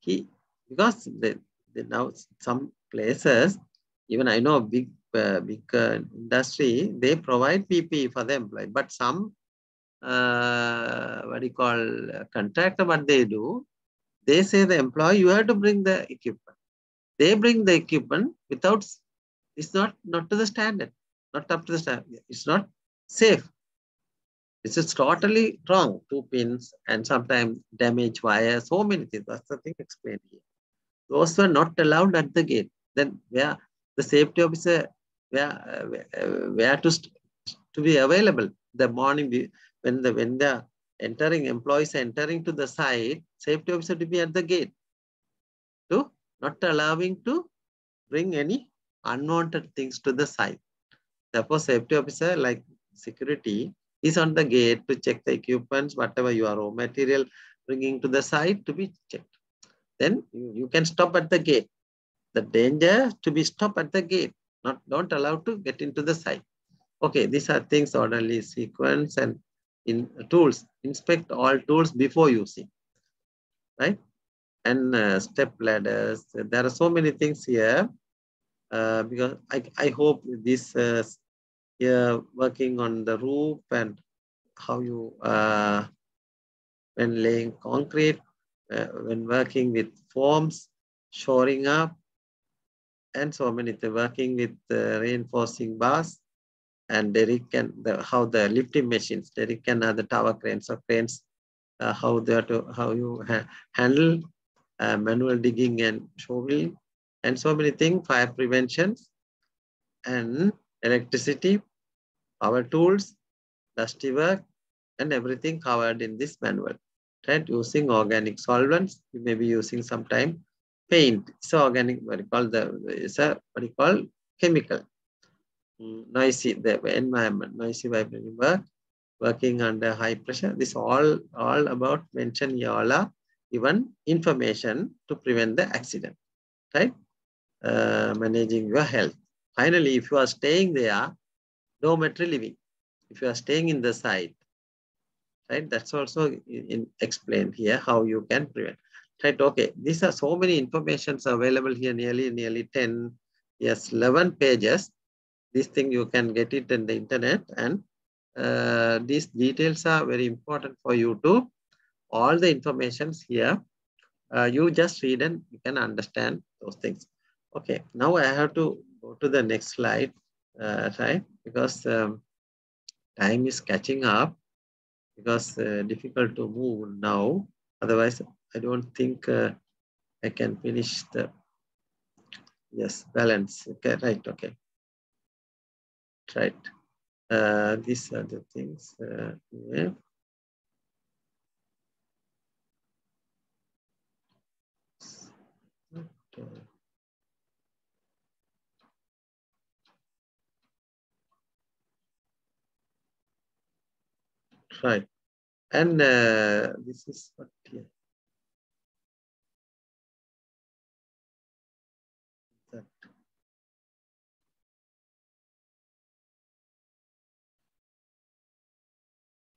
He, because they, the now some places, even I know big uh, big uh, industry, they provide PPE for the employee, but some uh, what do you call contractor, what they do, they say the employee, you have to bring the equipment. They bring the equipment without, it's not, not to the standard, not up to the standard. It's not safe. This is totally wrong. Two pins and sometimes damage wire, so many things. That's the thing explained here. Those were not allowed at the gate. Then where the safety officer, where, uh, where to, to be available the morning when the when the entering employees entering to the site, safety officer to be at the gate to not allowing to bring any unwanted things to the site. Therefore, safety officer like security is on the gate to check the equipments, whatever your raw material bringing to the site to be checked. Then you, you can stop at the gate. The danger to be stopped at the gate, not don't allow to get into the site. Okay, these are things orderly sequence and in tools, inspect all tools before using, right? And uh, step ladders. There are so many things here uh, because I, I hope this uh, here working on the roof and how you, uh, when laying concrete, uh, when working with forms, shoring up, and so many, the working with the reinforcing bars, and derrick and the, how the lifting machines, derrick and other tower cranes or cranes, uh, how they are to, how you ha handle uh, manual digging and shoveling, and so many things, fire prevention, and electricity, power tools, dusty work, and everything covered in this manual. Right, using organic solvents, you may be using sometime paint. It's organic, what you call the, it's a, what you call chemical noisy the environment, noisy vibrating work, working under high pressure. This all all about mention YOLA, even information to prevent the accident, right? Uh, managing your health. Finally, if you are staying there, dormitory living. If you are staying in the site, right? That's also in, in explained here how you can prevent. Okay. These are so many informations available here. Nearly nearly ten, yes, eleven pages. This thing you can get it in the internet and uh, these details are very important for you to all the informations here uh, you just read and you can understand those things. Okay now i have to go to the next slide uh, right? Because um, time is catching up. Because uh, difficult to move now. Otherwise i don't think uh, i can finish the yes balance okay right okay right? Uh, these are the things. Uh, yeah. Right. And uh, this is what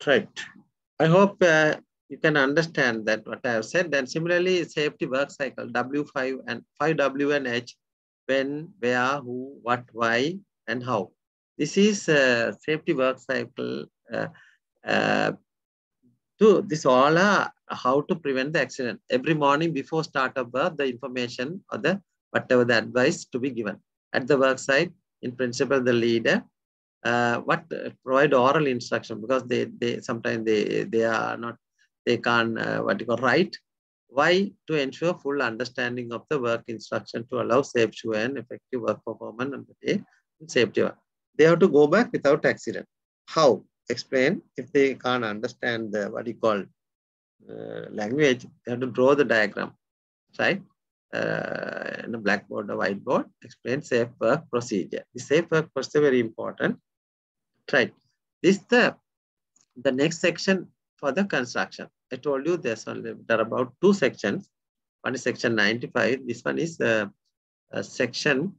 Right. I hope uh, you can understand that what I have said. And similarly, safety work cycle W5 and 5W and H, when, where, who, what, why, and how. This is uh, safety work cycle. Uh, uh, to this all are how to prevent the accident. Every morning before start of work, the information or the whatever the advice to be given at the work site. In principle, the leader uh, what uh, provide oral instruction because they they sometimes they they are not they can't uh, what you call write. Why? To ensure full understanding of the work instruction to allow safe and effective work performance on the day and safety. Work. they have to go back without accident. How? Explain. If they can't understand the what you call uh, language they have to draw the diagram right? Uh, in a blackboard or whiteboard explain safe work procedure. The safe work procedure is very important right This the the next section for the construction. I told you there's only there are about two sections. One is section 95. This one is uh, section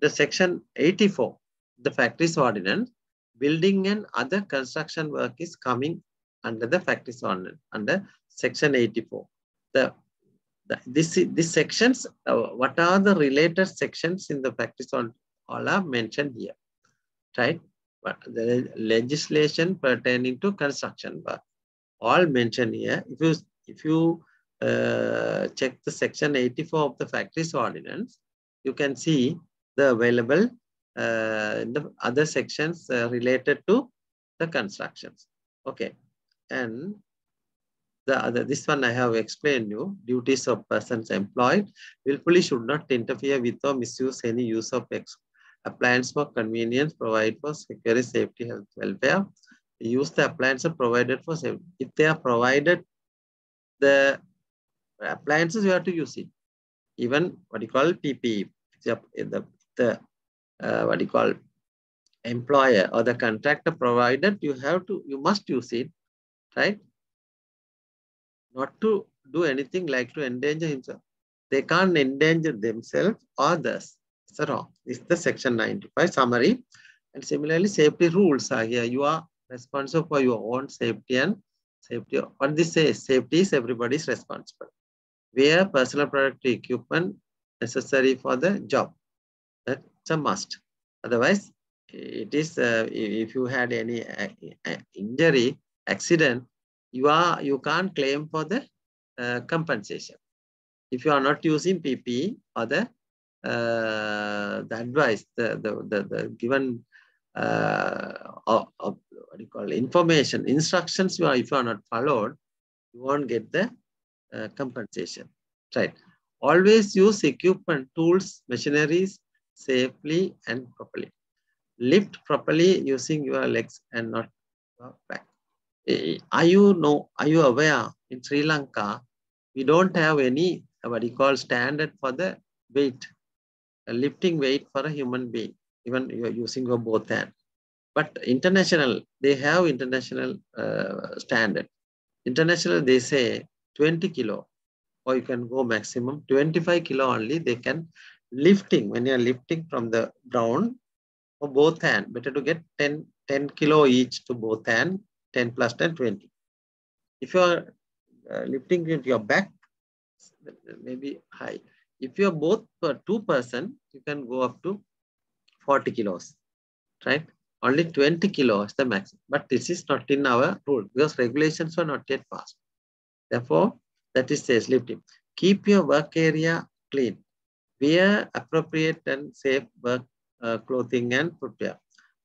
the section 84, the factories ordinance. Building and other construction work is coming under the factories ordinance under section 84. The, the this is this sections uh, what are the related sections in the factories on all are mentioned here, right? But the legislation pertaining to construction work all mentioned here. If you if you uh, check the section 84 of the factories ordinance, you can see the available uh, the other sections uh, related to the constructions. Okay, and the other this one I have explained you duties of persons employed willfully should not interfere with or misuse any use of appliance for convenience, provide for security, safety, health, welfare. Use the appliances provided for safety. If they are provided the appliances, you have to use it. Even what you call PPE, the the uh, what you call employer or the contractor provided, you have to, you must use it, right? Not to do anything like to endanger himself. They can't endanger themselves or others. It's wrong. This is the section 95 summary. And similarly, safety rules are here. You are responsible for your own safety and safety. What this says, safety is everybody's responsible. Wear personal protective equipment necessary for the job That's a must. Otherwise, it is uh, if you had any uh, uh, injury, accident, you are you can't claim for the uh, compensation. If you are not using PPE or the the advice, the the the, the given uh, of, of, what you call information, instructions you are if you are not followed, you won't get the uh, compensation. Right. Always use equipment, tools, machineries, safely and properly. Lift properly using your legs and not your back. Eh, are you know? Are you aware in Sri Lanka we don't have any what you call standard for the weight, lifting weight for a human being. Even you are using your both hand. But international, they have international uh, standard. International, they say 20 kilo, or you can go maximum 25 kilo only. They can lifting, when you're lifting from the ground for both hand, better to get 10, 10 kilo each to both hand, 10 plus 10, 20. If you're uh, lifting with your back, maybe high. If you're both for two person, you can go up to 40 kilos, right? Only 20 kilos the max. But this is not in our rule because regulations were not yet passed. Therefore, that is says lifting. Keep your work area clean. Wear appropriate and safe work uh, clothing and footwear.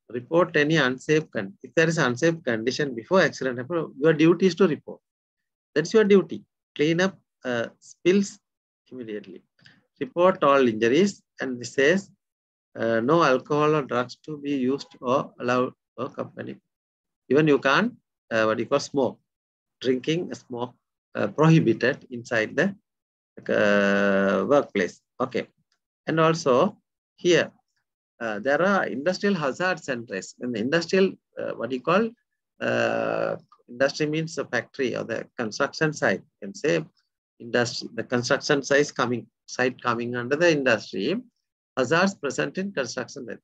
Report any unsafe condition. If there is unsafe condition before accident happen, your duty is to report. That's your duty. Clean up uh, spills immediately. Report all injuries and this says uh, no alcohol or drugs to be used or allowed or company. Even you can't, uh, what you call smoke. Drinking, smoke uh, prohibited inside the uh, workplace. Okay. And also here, uh, there are industrial hazards and risks. In the industrial, uh, what do you call, uh, industry means a factory or the construction site. You can say industry, the construction site coming, site coming under the industry. Hazards present in construction site.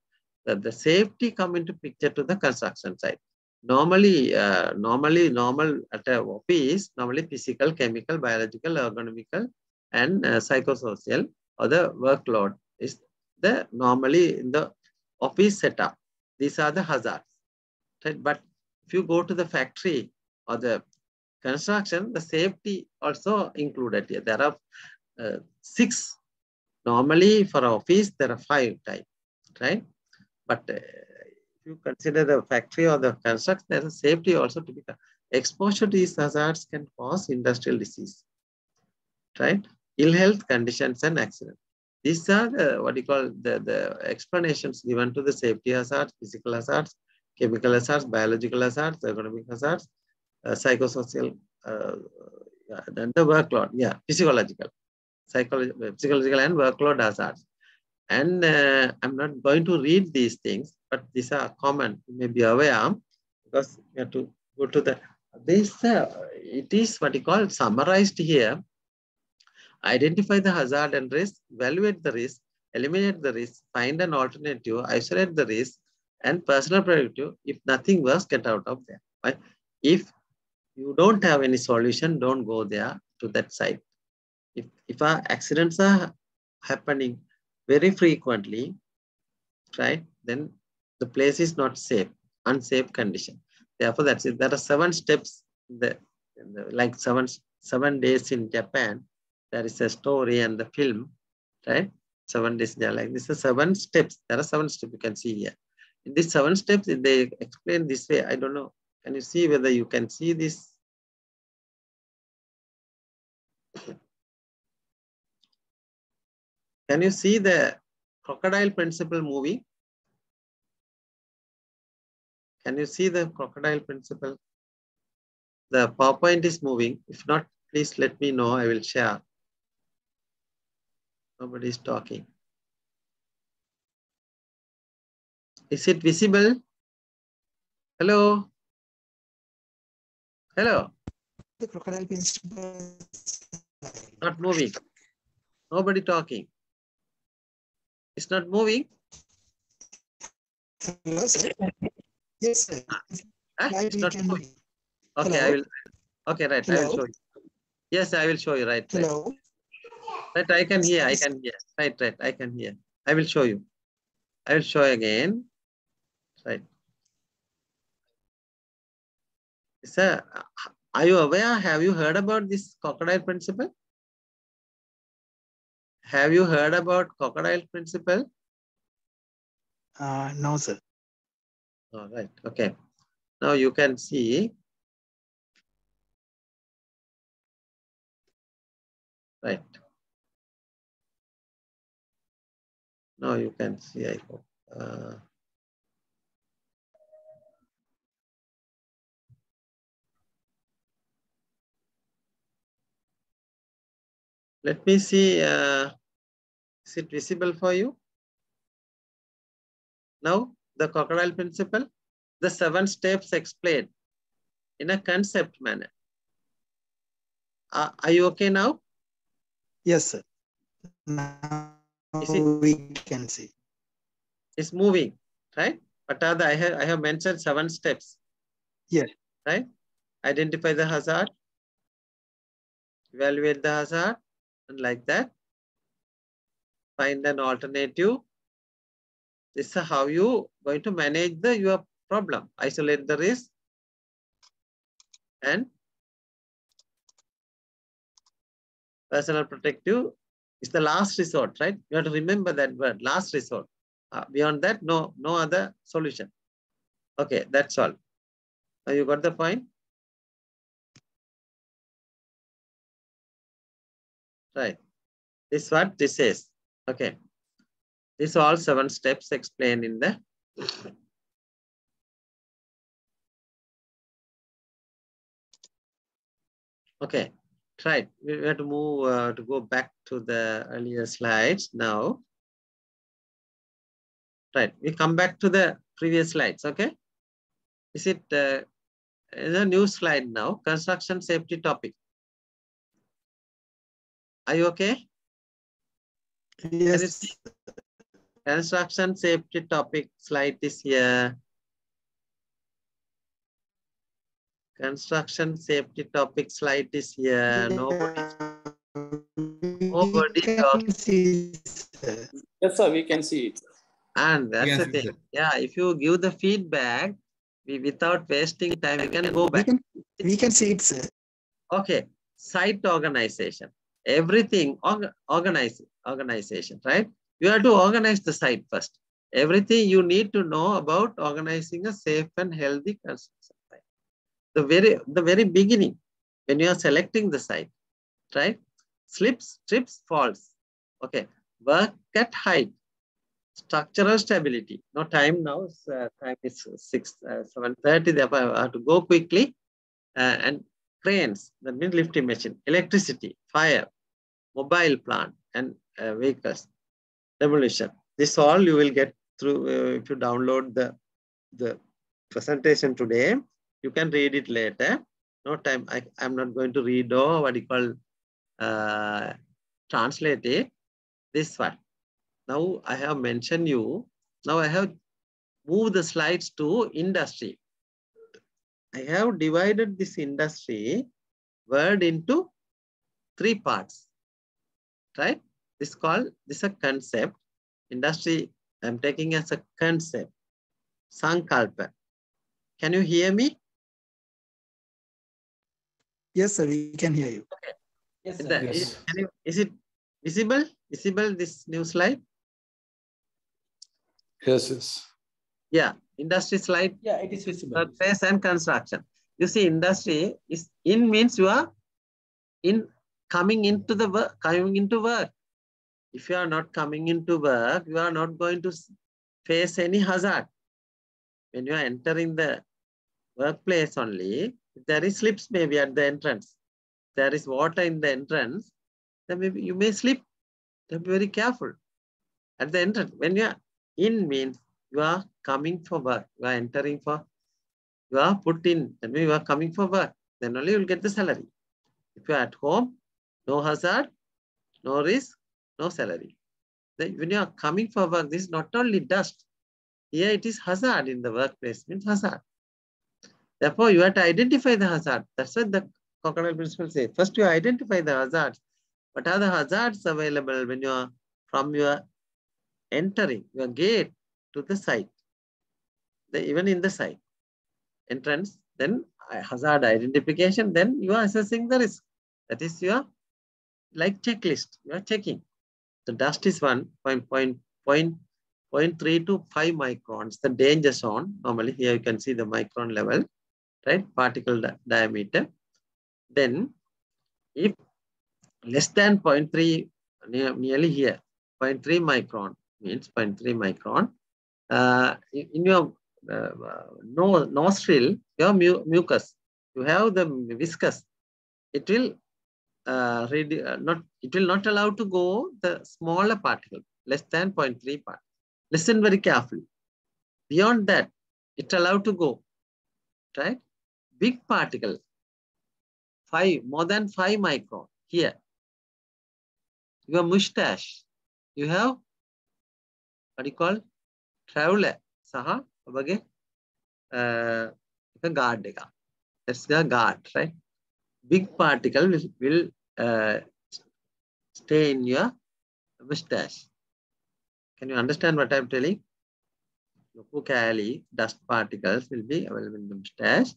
The, the safety come into picture to the construction site. Normally, uh, normally, normal at a office, normally physical, chemical, biological, ergonomical, and uh, psychosocial or the workload is the normally in the office setup. These are the hazards. Right? But if you go to the factory or the construction, the safety also included here. There are uh, six. Normally for office, there are five types, right? But uh, if you consider the factory or the construction, there is safety also to be exposure to these hazards can cause industrial disease, right? ill health conditions and accident. These are the, what you call the, the explanations given to the safety hazards, physical hazards, chemical hazards, biological hazards, ergonomic hazards, uh, psychosocial, uh, yeah, then the workload, yeah, physiological, psychological, physiological and workload hazards. And uh, I'm not going to read these things, but these are common, you may be aware, because you have to go to the this uh, it is what you call summarized here. Identify the hazard and risk, evaluate the risk, eliminate the risk, find an alternative, isolate the risk, and personal protective. If nothing works, get out of there. Right? If you don't have any solution, don't go there to that site. If, if accidents are happening very frequently, right, then the place is not safe, unsafe condition. Therefore, that's it. There are seven steps, the, like seven, seven days in Japan. There is a story and the film, right? Seven days there, like this is seven steps. There are seven steps you can see here. In these seven steps, they explain this way. I don't know. Can you see whether you can see this? Can you see the crocodile principle movie? Can you see the crocodile principle? The PowerPoint is moving. If not, please let me know. I will share. Nobody is talking. Is it visible? Hello? Hello? The crocodile principle. Not moving. Nobody talking. It's not moving. Hello, sir. Yes, sir. Ah, Right, it's not can- moving. Okay, I will. Okay, right. I will show you. Yes, I will show you. Right, right. Hello. Right, I can hear. I can hear. Right, right. I can hear. I will show you. I will show again. Right. Sir, are you aware? Have you heard about this crocodile principle? Have you heard about crocodile principle? Uh, no, sir. All right. Okay. Now you can see. Right. Now you can see, I hope. Uh, let me see. Uh, is it visible for you? Now, the crocodile principle, the seven steps explained in a concept manner. Uh, are you okay now? Yes, sir. Now Is it- we can see. It's moving, right? But I have, I have mentioned seven steps. Yes. Right? Identify the hazard, evaluate the hazard, like that. Find an alternative. This is how you going to manage the your problem. Isolate the risk and personal protective is the last resort, right? You have to remember that word, last resort. Uh, beyond that, no, no other solution. Okay, that's all. Now you got the point? Right. This what this is. Okay. These all seven steps explained in the Okay, right. We have to move uh, to go back to the earlier slides now. Right, we come back to the previous slides, okay? Is it uh, is a new slide now, construction safety topic. Are you okay? Yes. see? Construction safety topic slide is here. Construction safety topic slide is here. Nobody, nobody We talk. can see, sir. Yes, sir, we can see it. and that's Yes, the thing. sir. Yeah, if you give the feedback, we, without wasting time, we can go We back. can, we can see it, sir. Okay, site organization, everything org organize, organization, right? You have to organize the site first. Everything you need to know about organizing a safe and healthy construction site. The very, the very beginning, when you are selecting the site, right? Slips, trips, falls. Okay, work at height, structural stability. No time now, uh, time is six, uh, 7.30, therefore I have to go quickly. Uh, and cranes, the means lifting machine, electricity, fire, mobile plant, and uh, vehicles, demolition. This all you will get through uh, if you download the, the presentation today. You can read it later. No time. I, I'm not going to read or what you call uh, translate it. This one. Now I have mentioned you. Now I have moved the slides to industry. I have divided this industry word into three parts, right? This called, this a concept. Industry, I'm taking as a concept. Sankalpa. Can you hear me? Yes, sir, we can hear you. Okay. Yes, Is, that- is- can you- is it visible? Visible, this new slide? Yes, yes. Yeah, industry slide, Yeah, it is visible. workplace and construction. You see, industry is in means you are in coming into the work, coming into work. If you are not coming into work, you are not going to face any hazard. When you are entering the workplace only, there is slips maybe at the entrance. There is water in the entrance, then maybe you may slip. Then be very careful. At the entrance, when you are in means you are coming for work, you are entering for, you are put in, then you are coming for work, then only you will get the salary. If you are at home, no hazard, no risk, no salary. Then when you are coming for work, this is not only dust. Here it is hazard in the workplace, means hazard. Therefore, you have to identify the hazard. That's what the crocodile principle says. First, you identify the hazards. What are the hazards available when you are from your entering your gate to the site? The, even in the site entrance, then uh, hazard identification, then you are assessing the risk. That is your like checklist. You are checking. The dust is one point point point point three to five microns. The danger zone. Normally here you can see the micron level, right? Particle di- diameter. Then if less than 0.3, near, nearly here, 0.3 micron means 0.3 micron. Uh, in in your uh, no, nostril, your mu mucus, you have the viscous. It will uh, read, uh, not it will not allow to go the smaller particle, less than 0.3 part. Listen very carefully. Beyond that, it allowed to go, right? Big particle, five, more than five micron here. Your mustache, you have what do you call traveler සහ ඔබගේ uh, එක guard එක. That's the guard, right? Big particle will, will uh, stay in your mustache. Can you understand what I'm telling? ලොකු කෑලි dust particles will be available in the mustache.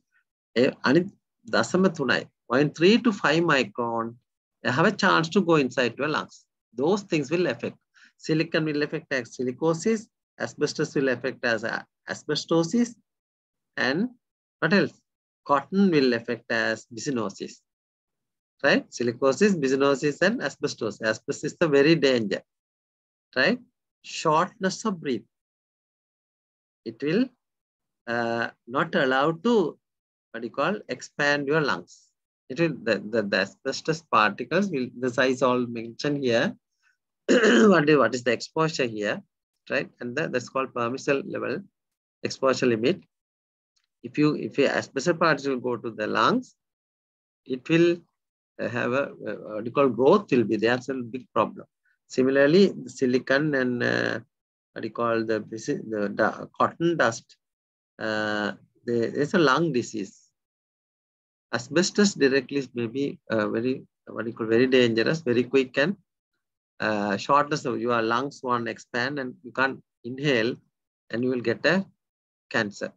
ඒ අනිත් දශම තුනයි 0.3 to 5 micron they have a chance to go inside your lungs. Those things will affect. Silicon will affect as silicosis, asbestos will affect as a- asbestosis, and what else? Cotton will affect as byssinosis. Right? Silicosis, byssinosis, and asbestosis. Asbestos is the very danger. Right? Shortness of breath. It will uh, not allow to what you call expand your lungs. It will the, the, the asbestos particles will the size all mentioned here. what, is, what is the exposure here, right? And that's called permissible level exposure limit. If you if a asbestos particle go to the lungs, it will uh, have a uh, what you call growth will be there. That's a big problem. Similarly, silicon and uh, what you call the the, cotton dust, uh, there is a lung disease asbestos directly is maybe uh, very what you call very dangerous, very quick and uh, shortness of your lungs won't expand and you can't inhale and you will get a cancer.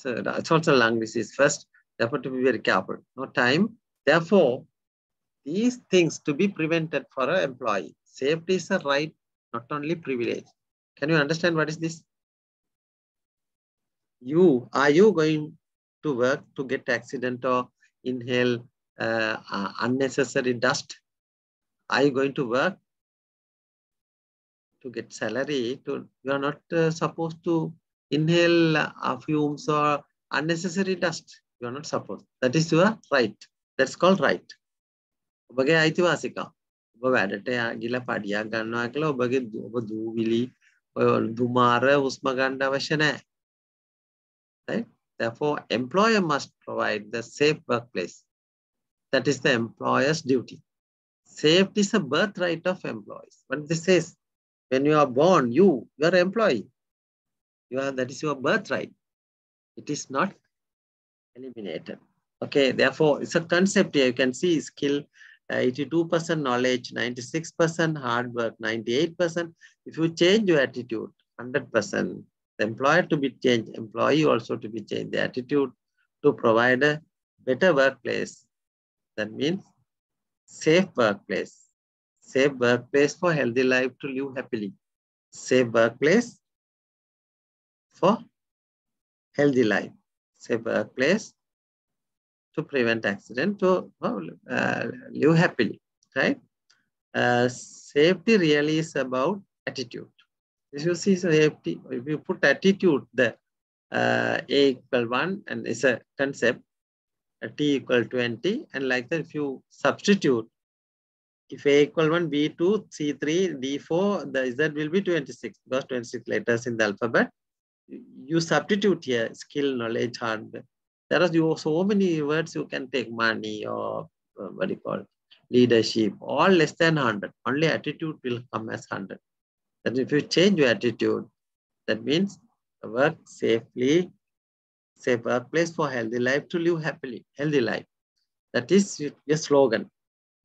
So it's also lung disease first. Therefore, to be very careful. No time. Therefore, these things to be prevented for an employee. Safety is a right, not only privilege. Can you understand what is this? You are you going to work to get accident or inhale uh, uh, unnecessary dust? Are you going to work to get salary? To you are not uh, supposed to inhale uh, fumes or unnecessary dust. You are not supposed. That is your right. That's called right. ඔබගේ අයිතිවාසිකම්. ඔබ වැඩට යා- ගිහලා පඩියක් ගන්නවා කියලා ඔබගේ දු- ඔබ දූවිලි ඔය දුමාර හුස්ම ගන්න අවශ්‍ය නැහැ. Right? Therefore, employer must provide the safe workplace. That is the employer's duty. Safety is a birthright of employees. What this says, when you are born, you, you are an employee. You are, that is your birthright. It is not eliminated. Okay, therefore, it's a concept here. You can see skill, 82% uh, knowledge, 96% hard work, 98%. If you change your attitude, 100%, the employer to be changed, employee also to be changed, the attitude to provide a better workplace. That means safe workplace, safe workplace for healthy life to live happily, safe workplace for healthy life, safe workplace to prevent accident to uh, live happily, right? Uh, safety really is about attitude. If you see safety, if you put attitude there, uh, A equal 1 and it's a concept, a T equal 20 and like that if you substitute, if A equal 1, B2, C3, D4, the Z will be 26 because 26 letters in the alphabet. You substitute here skill, knowledge, hardware there are so many words you can take money or uh, what do you call it? leadership, all less than 100. Only attitude will come as 100. And if you change your attitude, that means work safely, safe workplace for healthy life to live happily, healthy life. That is your slogan.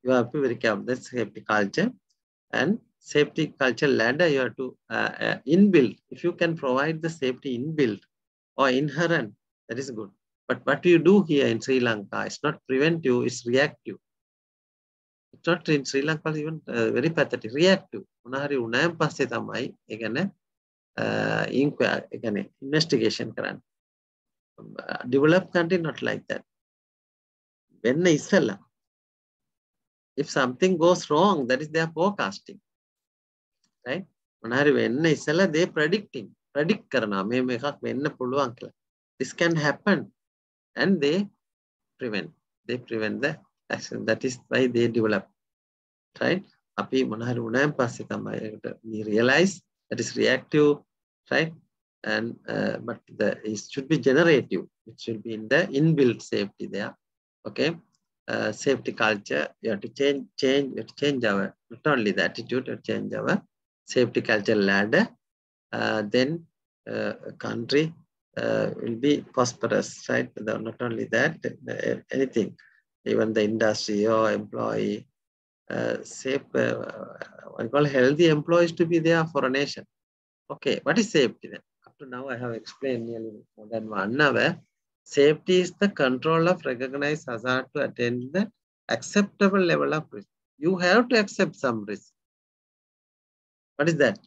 You have to be very careful. That's safety culture. And safety culture ladder, you have to uh, uh, inbuild. If you can provide the safety inbuilt or inherent, that is good. But what you do here in Sri Lanka, it's not preventive, it's reactive. It's not in Sri Lanka even uh, very pathetic, reactive. මොනහරි උනායන් පස්සේ තමයි ඒ කියන්නේ ඉන්ක්වයර් ඒ කියන්නේ investigation කරන්න. develop country not like that. වෙන්න ඉස්සෙල්ලා if something goes wrong that is their forecasting Right මොනහරි වෙන්න ඉස්සෙල්ලා they predicting predict කරනවා මේ මේකක් වෙන්න පුළුවන් කියලා this can happen and they prevent. They prevent the accident. That is why they develop. Right? අපි මොනහරි වුණාන් පස්සේ තමයි we realize that is reactive, right? And uh, but the it should be generative. It should be in the inbuilt safety there. Okay. Uh, safety culture, you have to change, change, you have to change our, not only the attitude, you have to change our safety culture ladder. Uh, then uh, country uh, will be prosperous, right? Not only that, anything, even the industry or employee, uh, safe, uh, I call healthy employees to be there for a nation. Okay, what is safety then? Up to now, I have explained nearly more than one hour. Safety is the control of recognized hazard to attain the acceptable level of risk. You have to accept some risk. What is that?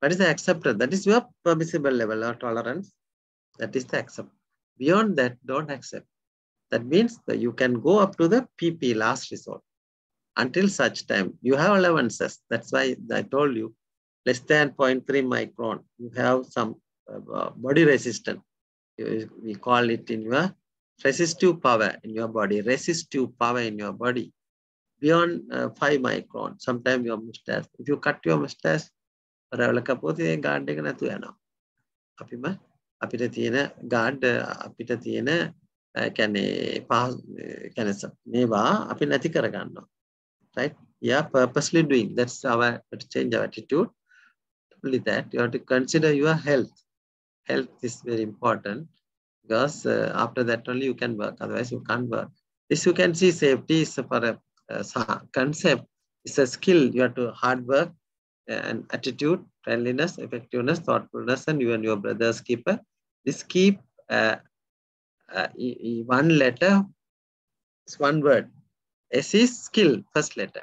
What is the acceptance? That is your permissible level or tolerance. That is the accept. Beyond that, don't accept. That means that you can go up to the PP last resort. Until such time, you have allowances. That's why I told you, less than 0.3 micron, you have some uh, body resistance. We call it in your resistive power in your body, resistive power in your body. Beyond uh, 5 micron, sometimes your mustache. If you cut your mustache, රැවල කපෝති guard එක නැතු යනවා. අපිම අපිට තියෙන guard අපිට තියෙන uh, කැනේ පහ මේවා අපි නැති කරගන්නවා. Right? Yeah, purposely doing. That's our to change our attitude. Only that you have to consider your health. Health is very important because uh, after that only you can work. Otherwise, you can't work. This you can see safety is for a, a concept. It's a skill. You have to hard work and attitude, friendliness, effectiveness, thoughtfulness, and you and your brother's keeper. This keep uh, uh, one letter, it's one word. S is skill, first letter.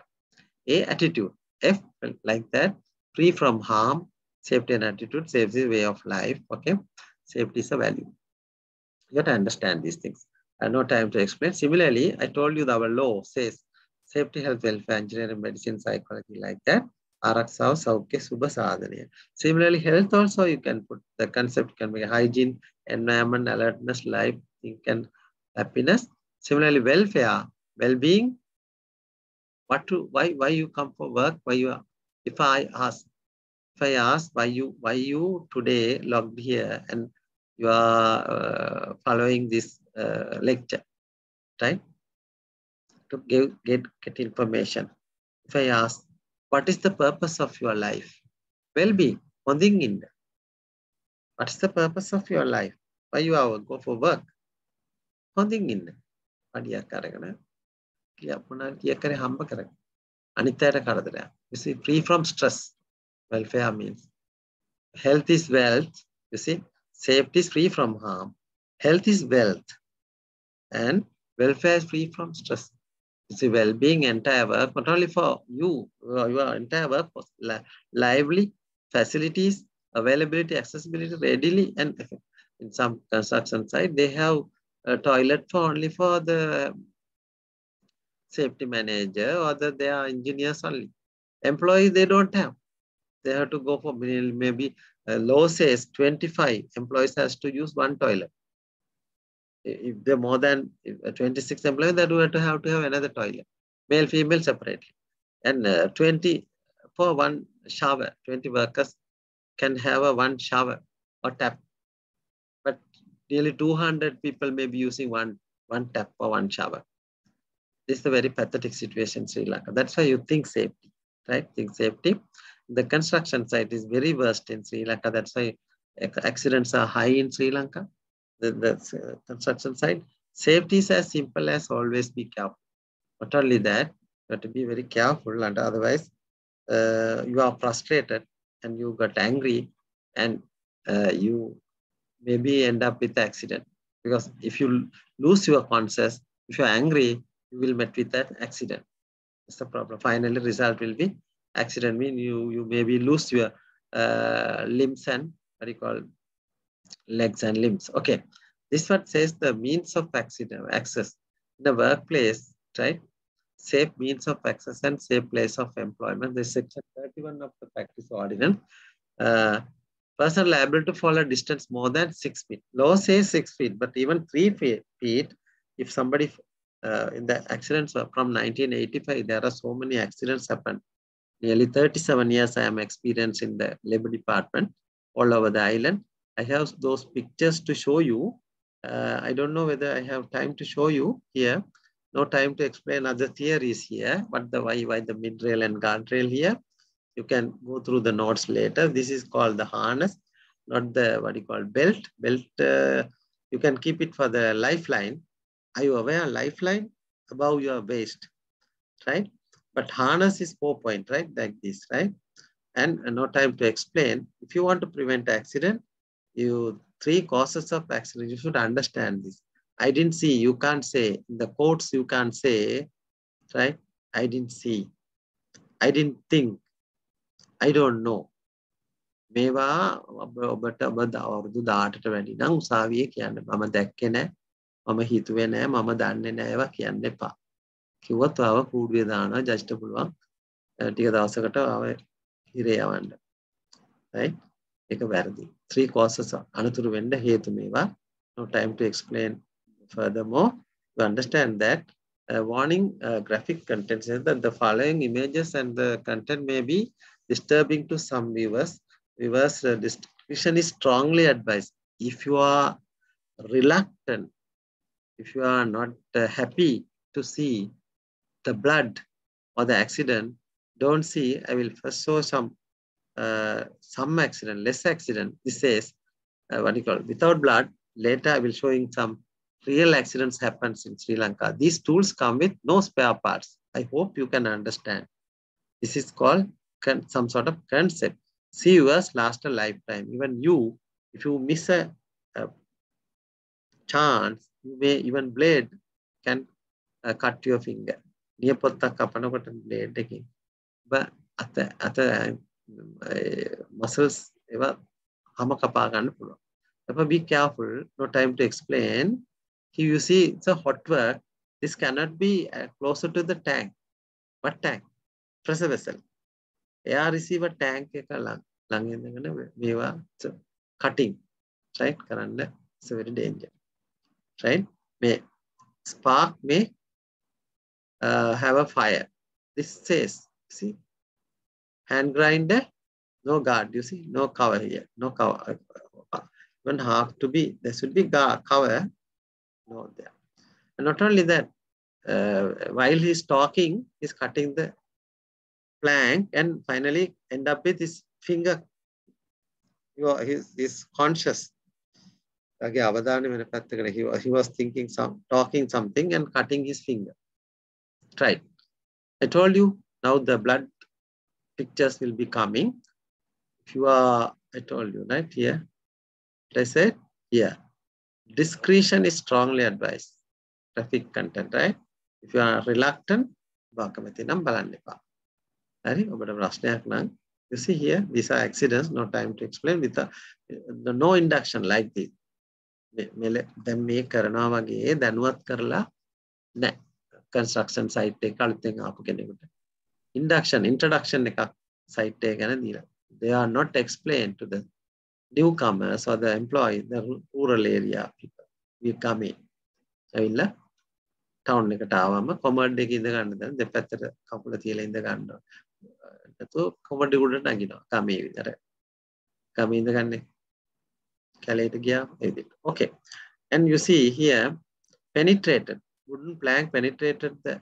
A, attitude. F, like that, free from harm, safety and attitude, safety way of life, okay? Safety is a value. You have to understand these things. I have no time to explain. Similarly, I told you that our law says safety, health, welfare, engineering, medicine, psychology, like that. Araksav Saukya Subhasadhanaya. Similarly, health also you can put the concept can be hygiene, environment, alertness, life, think and happiness. Similarly, welfare, well-being. What to why why you come for work? Why you if I ask if I ask why you why you today logged here and you are uh, following this uh, lecture, right? To give, get, get information. If I ask, what is the purpose of your life? Well-being, හොඳින් ඉන්න. What is the purpose of your life? Why you are go for work? හොඳින් ඉන්න. අඩියක් අරගෙන කියා මොනවා කියක් කරේ හම්බ කරගන්න. අනිත් අයට කරදරයක්. You see, free from stress. Welfare means health is wealth. You see, safety is free from harm. Health is wealth. And welfare is free from stress. See, well-being, entire work, not only for you, your entire li lively facilities, availability, accessibility, readily, and in some construction site, they have a toilet for only for the safety manager or the, they are engineers only. Employees, they don't have. They have to go for maybe uh, law says 25 employees has to use one toilet. If there are more than 26 employees, they do have to have to have another toilet, male, female separately. And uh, 20 for one shower, 20 workers can have a one shower or tap. But nearly 200 people may be using one, one tap or one shower. This is a very pathetic situation in Sri Lanka. That's why you think safety, right? Think safety. The construction site is very worst in Sri Lanka. That's why accidents are high in Sri Lanka. The, the uh, construction site. Safety is as simple as always be careful. Not only that, you have to be very careful and otherwise uh, you are frustrated and you got angry and uh, you maybe end up with accident. Because if you lose your conscious, if you're angry, you will met with that accident. That's the problem. Finally, result will be accident. Mean you you maybe lose your uh, limbs and what do you call legs and limbs. Okay, this one says the means of accident access in the workplace, right? Safe means of access and safe place of employment. This section 31 of the factories ordinance. Uh, person liable to follow a distance more than six feet. Law says six feet, but even three feet, feet if somebody uh, in the accidents from 1985, there are so many accidents happen. Nearly 37 years I am experienced in the labor department all over the island. I have those pictures to show you. Uh, I don't know whether I have time to show you here. No time to explain other theories here, but the why, why the mid-rail and guardrail here. You can go through the notes later. This is called the harness, not the, what you call belt. Belt, uh, you can keep it for the lifeline are you aware lifeline above your waist, right? But harness is four point, right? Like this, right? And no time to explain. If you want to prevent accident, you three causes of accident, you should understand this. I didn't see, you can't say. In the quotes, you can't say, right? I didn't see. I didn't think. I don't know. මේවා ඔබට ඔබ අවුරුදු 18ට වැඩි නම් උසාවියේ කියන්න මම දැක්කේ නැහැ මම හිතුවේ නෑ මම දන්නේ නෑ ඒවා කියන්න එපා. කිව්වොත් ආව කූඩුවේ දානවා ජජ්ට පුළුවන් ටික දවසකට ආව හිරේ යවන්න. right? ඒක වැරදි. three causes anuturu venda hetu meva. No time to explain furthermore. You understand that uh, warning uh, graphic content says that the following images and the content may be disturbing to some viewers. Viewers uh, discretion is strongly advised. If you are reluctant, if you are not uh, happy to see the blood or the accident, don't see. I will first show some uh, some accident, less accident. This says, uh, what do you call it? Without blood, later I will showing some real accidents happens in Sri Lanka. These tools come with no spare parts. I hope you can understand. This is called some sort of concept. See yours last a lifetime. Even you, if you miss a, a chance, you may even blade can uh, cut your finger. නියපොත්තක් කපනකොට blade එකකින් ඔබ අත අත muscles ඒවා හැම කපා ගන්න පුළුවන්. Therefore, be careful. No time to explain. Here you see it's a hot work. This cannot be uh, closer to the tank. What tank? Pressure vessel. air receiver tank එක ළඟ ඉඳගෙන මේවා cutting right කරන්න it's a very dangerous right? May spark may uh, have a fire. This says, see, hand grinder, no guard, you see, no cover here, no cover. Even half to be, there should be guard, cover, no there. And not only that, uh, while he's talking, he's cutting the plank and finally end up with his finger. His, his conscious. He, he was thinking some talking something and cutting his finger. Right. I told you now the blood pictures will be coming. If you are, I told you, right here. I said, yeah. Discretion is strongly advised. Traffic content, right? If you are reluctant, බාකමති නම් බලන්න එපා. හරි ඔබට ප්‍රශ්නයක් නම් you see here these are accidents no time to explain with the, the no induction like this දැන් මේ කරනවා වගේ දැනුවත් කරලා නැහැ construction site එක අලුතෙන් ආපු කෙනෙකුට induction introduction එකක් site එක ගැන දීලා they are not explained to the newcomers or the employees the rural area people we come in ඇවිල්ලා ටවුන් එකට ආවම කොමඩ් එකේ ඉඳ ගන්න දැන් දෙපැත්තට කකුල තියලා ඉඳ ගන්නවා. නැතු කොමඩ් එක උඩට නගිනවා. ගමේ විතර. ගමේ ඉඳ ගන්නේ. කැලේට ගියා ඒ විදිහට. Okay. And you see here penetrated wooden plank penetrated the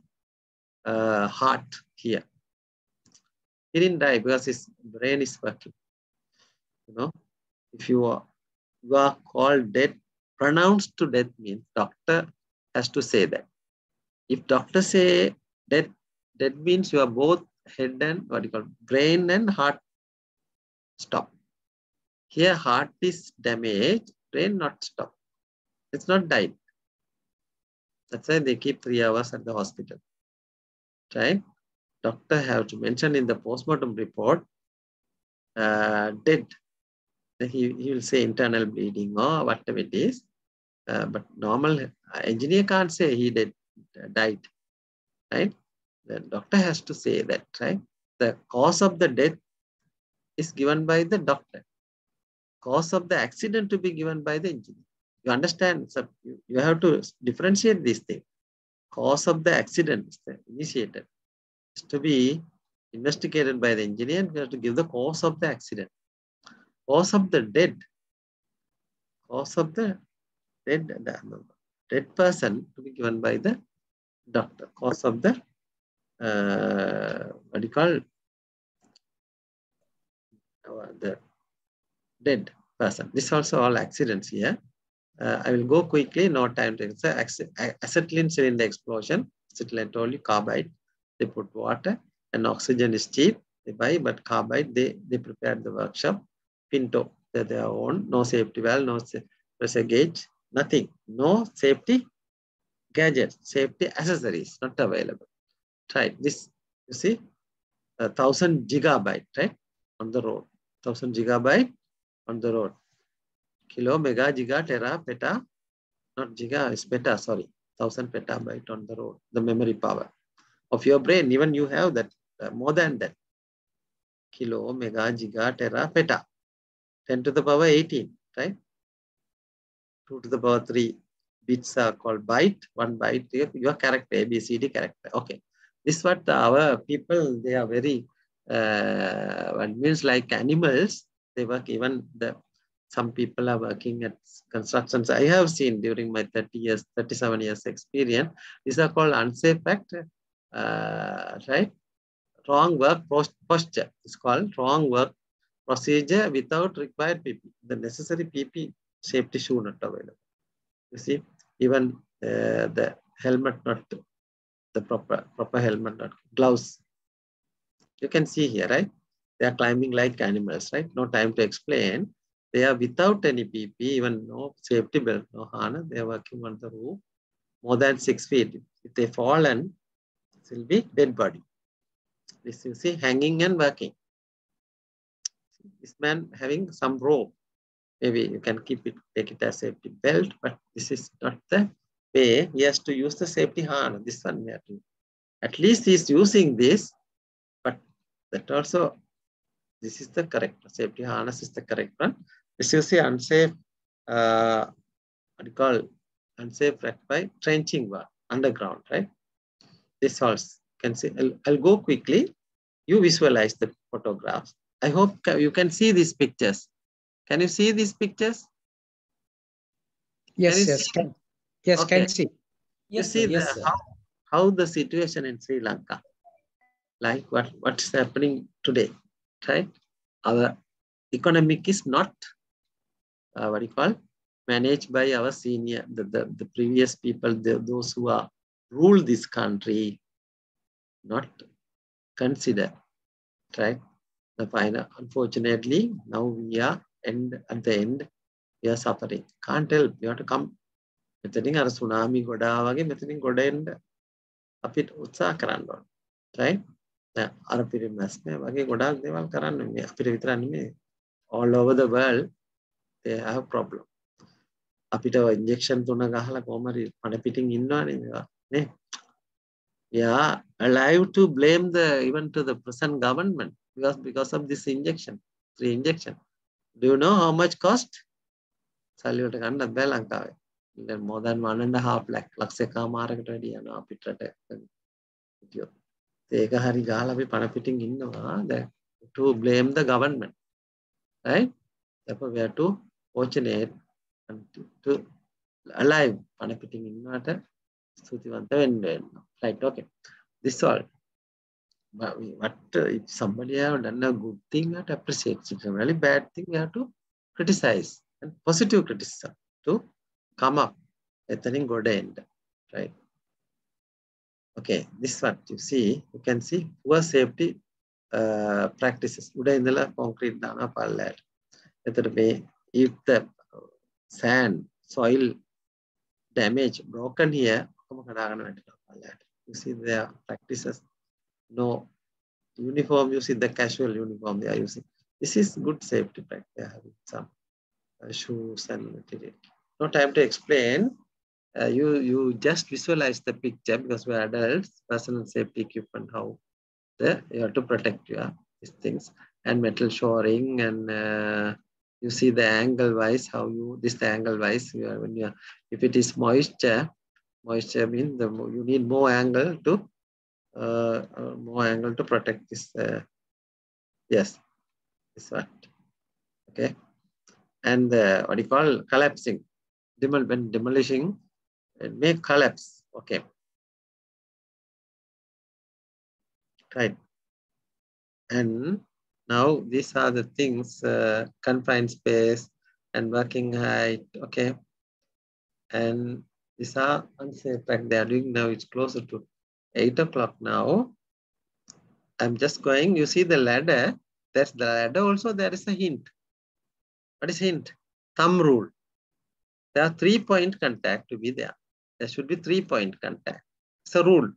uh, heart here. He didn't die because his brain is working. You know, if you are, you are called dead, pronounced to death means doctor has to say that. If doctor say dead, that means you are both head and what you call brain and heart stop. Here heart is damaged, brain not stop. It's not died. That's why they keep three hours at the hospital. Right? Doctor have to mention in the postmortem report, uh, dead. He, he will say internal bleeding or whatever it is. Uh, but normal engineer can't say he did died, right? The doctor has to say that, right? The cause of the death is given by the doctor. Cause of the accident to be given by the engineer. You understand? So you, you have to differentiate these things. Cause of the accident is the initiated. Is to be investigated by the engineer. You have to give the cause of the accident. Cause of the dead. Cause of the dead, the dead person to be given by the doctor. Cause of the uh, what do you call uh, the dead person. This also all accidents here. Uh, I will go quickly, no time to say acetylene cylinder explosion. Acetylene told you carbide. They put water and oxygen is cheap. They buy, but carbide they they prepared the workshop. Pinto, they their own. No safety valve, no pressure gauge, nothing. No safety gadgets, safety accessories not available. Right. This you see, a thousand gigabyte right on the road. Thousand gigabyte on the road. Kilo, mega, giga, tera, peta, not giga, it's peta, sorry. Thousand petabyte on the road, the memory power of your brain. Even you have that uh, more than that. Kilo, mega, giga, tera, peta. 10 to the power 18, right? 2 to the power 3 bits are called byte. One byte, your character, ABCD character. Okay. This what our people, they are very, uh, means like animals, they work even the some people are working at constructions. I have seen during my 30 years, 37 years experience. These are called unsafe act, right? Wrong work posture. It's called wrong work procedure without required PP. The necessary PP safety shoe not available. You see, even uh, the helmet not the proper proper helmet not gloves. You can see here, right? They are climbing like animals, right? No time to explain. They are without any PP, even no safety belt, no harness. They are working on the roof more than six feet. If they fall and will be dead body. This you see hanging and working. This man having some rope. Maybe you can keep it, take it as safety belt, but this is not the way. He has to use the safety harness. This one we have to. At least he's using this, but that also, this is the correct safety harness is the correct one. This is the unsafe, uh, what do you call unsafe wreck by trenching work underground, right? This also can see. I'll, I'll go quickly. You visualize the photographs. I hope you can see these pictures. Can you see these pictures? Yes, you yes, can, yes, Okay. can see. You Yes, see sir. Yes, the, sir. how, how the situation in Sri Lanka, like what, what's happening today, right? Our economic is not, uh, what do you call, managed by our senior, the, the, the previous people, the, those who are rule this country, not consider, right? The final, unfortunately, now we are end at the end, we are suffering. Can't help, you have to come. මෙතනින් අර tsunami ගොඩා වගේ මෙතනින් ගොඩ එන්න අපිට උත්සාහ කරන්න ඕන. right? දැන් අර පිරිමැස්ම වගේ ගොඩාක් දේවල් කරන්න මේ අපිට විතරක් නෙමෙයි all over the world they have problem. අපිට ඉන්ජෙක්ෂන් තුන ගහලා කොහොම හරි පණ පිටින් ඉන්නවනේ මේවා නේ. Yeah, alive to blame the even to the present government because because of this injection, three injection. Do you know how much cost? සල්ලි වලට ගන්නත් බෑ ලංකාවේ. Then more than one and a half lakh ලක්ෂ එකමාරකට වැඩි යනවා අපිට රට හිටියොත්. ඒක හරි ගහලා අපි පණ පිටින් ඉන්නවා that to blame the government right therefore we have to fortunate and to, to alive පණ පිටින් ඉන්නවට Stutivanta and right, okay. This all. But, we, uh, if somebody have done a good thing, we have to appreciate. If really bad thing, we have to criticize. And positive criticism to come up. Ethering good end. Right. Okay, this one you see, you can see poor safety uh, practices. Uda indala concrete dana pallar. If the sand, soil damage broken here, ඔක්කොම කඩාගෙන වැටෙනවා පල්ලයට you see their practices no uniform you see the casual uniform they are using this is good safety practice they are having some uh, shoes and material no time to explain uh, you you just visualize the picture because we're adults personal safety equipment how the you have to protect your these things and metal shoring and uh, you see the angle wise how you this the angle wise you are, when you are, if it is moisture moisture means the you need more angle to uh, uh, more angle to protect this uh, yes this one. Okay. And uh, what do you call collapsing? Demol when demolishing it may collapse. Okay. Right. And now these are the things uh, confined space and working height. Okay. And these are unsafe like they are doing now. It's closer to eight o'clock now. I'm just going. You see the ladder? That's the ladder also. There is a hint. What is hint? Thumb rule. There are three point contact to be there. There should be three point contact. It's a rule.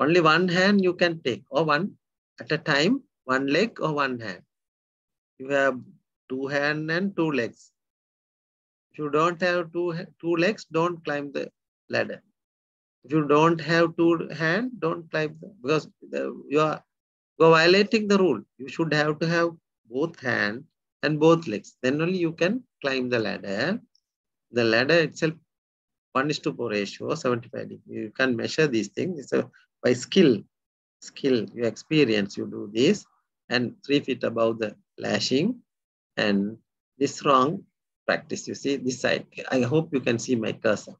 Only one hand you can take or one at a time one leg or one hand. You have two hand and two legs you don't have two two legs don't climb the ladder. If you don't have two hand don't climb the, because the, you are violating the rule. You should have to have both hand and both legs. Then only you can climb the ladder. The ladder itself one is to four ratio 75 degree. You can measure these things. A by skill skill you experience you do this. And three feet above the lashing. And this wrong practice. You see this side i hope you can see my cursor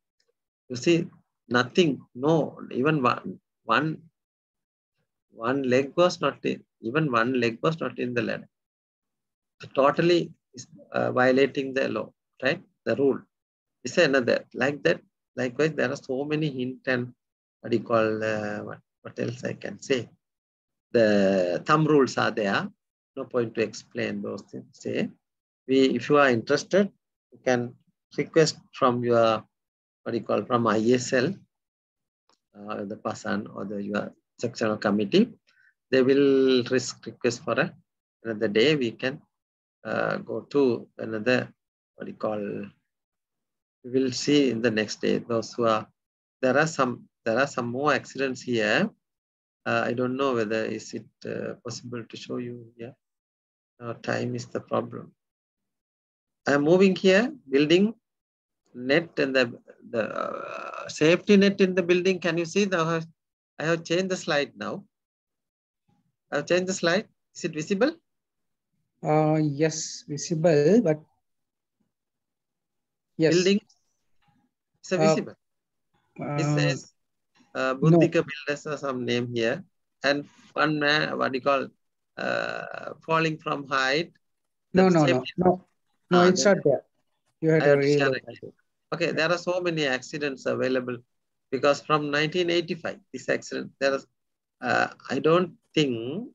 you see nothing no even one one one leg was not in even one leg was not in the ladder. Totally is uh, violating the law right? The rule. This is another like that likewise there are so many hint and what do you call uh, what, what else i can say? The thumb rules are there. No point to explain those things say we if you are interested you can request from your what do you call from IESL uh, the person or the your sectional committee. They will risk request for a, another day. We can uh, go to another what do you call we will see in the next day. Those who are there are some there are some more accidents here. Uh, i don't know whether is it uh, possible to show you here. Now time is the problem i'm moving here building net and the the uh, safety net in the building can you see the i have changed the slide now i've changed the slide is it visible Uh, yes, visible, but yes. building It's a Uh, visible. It Uh, says uh, Buddhika Builders or some name here. And one man, what do you call, uh, falling from height. no, no, no, no, no, Ah, it's then- not there. You had I to have to share reload it. it. Okay, there are so many accidents available because from 1985, this accident, there is, uh, I don't think,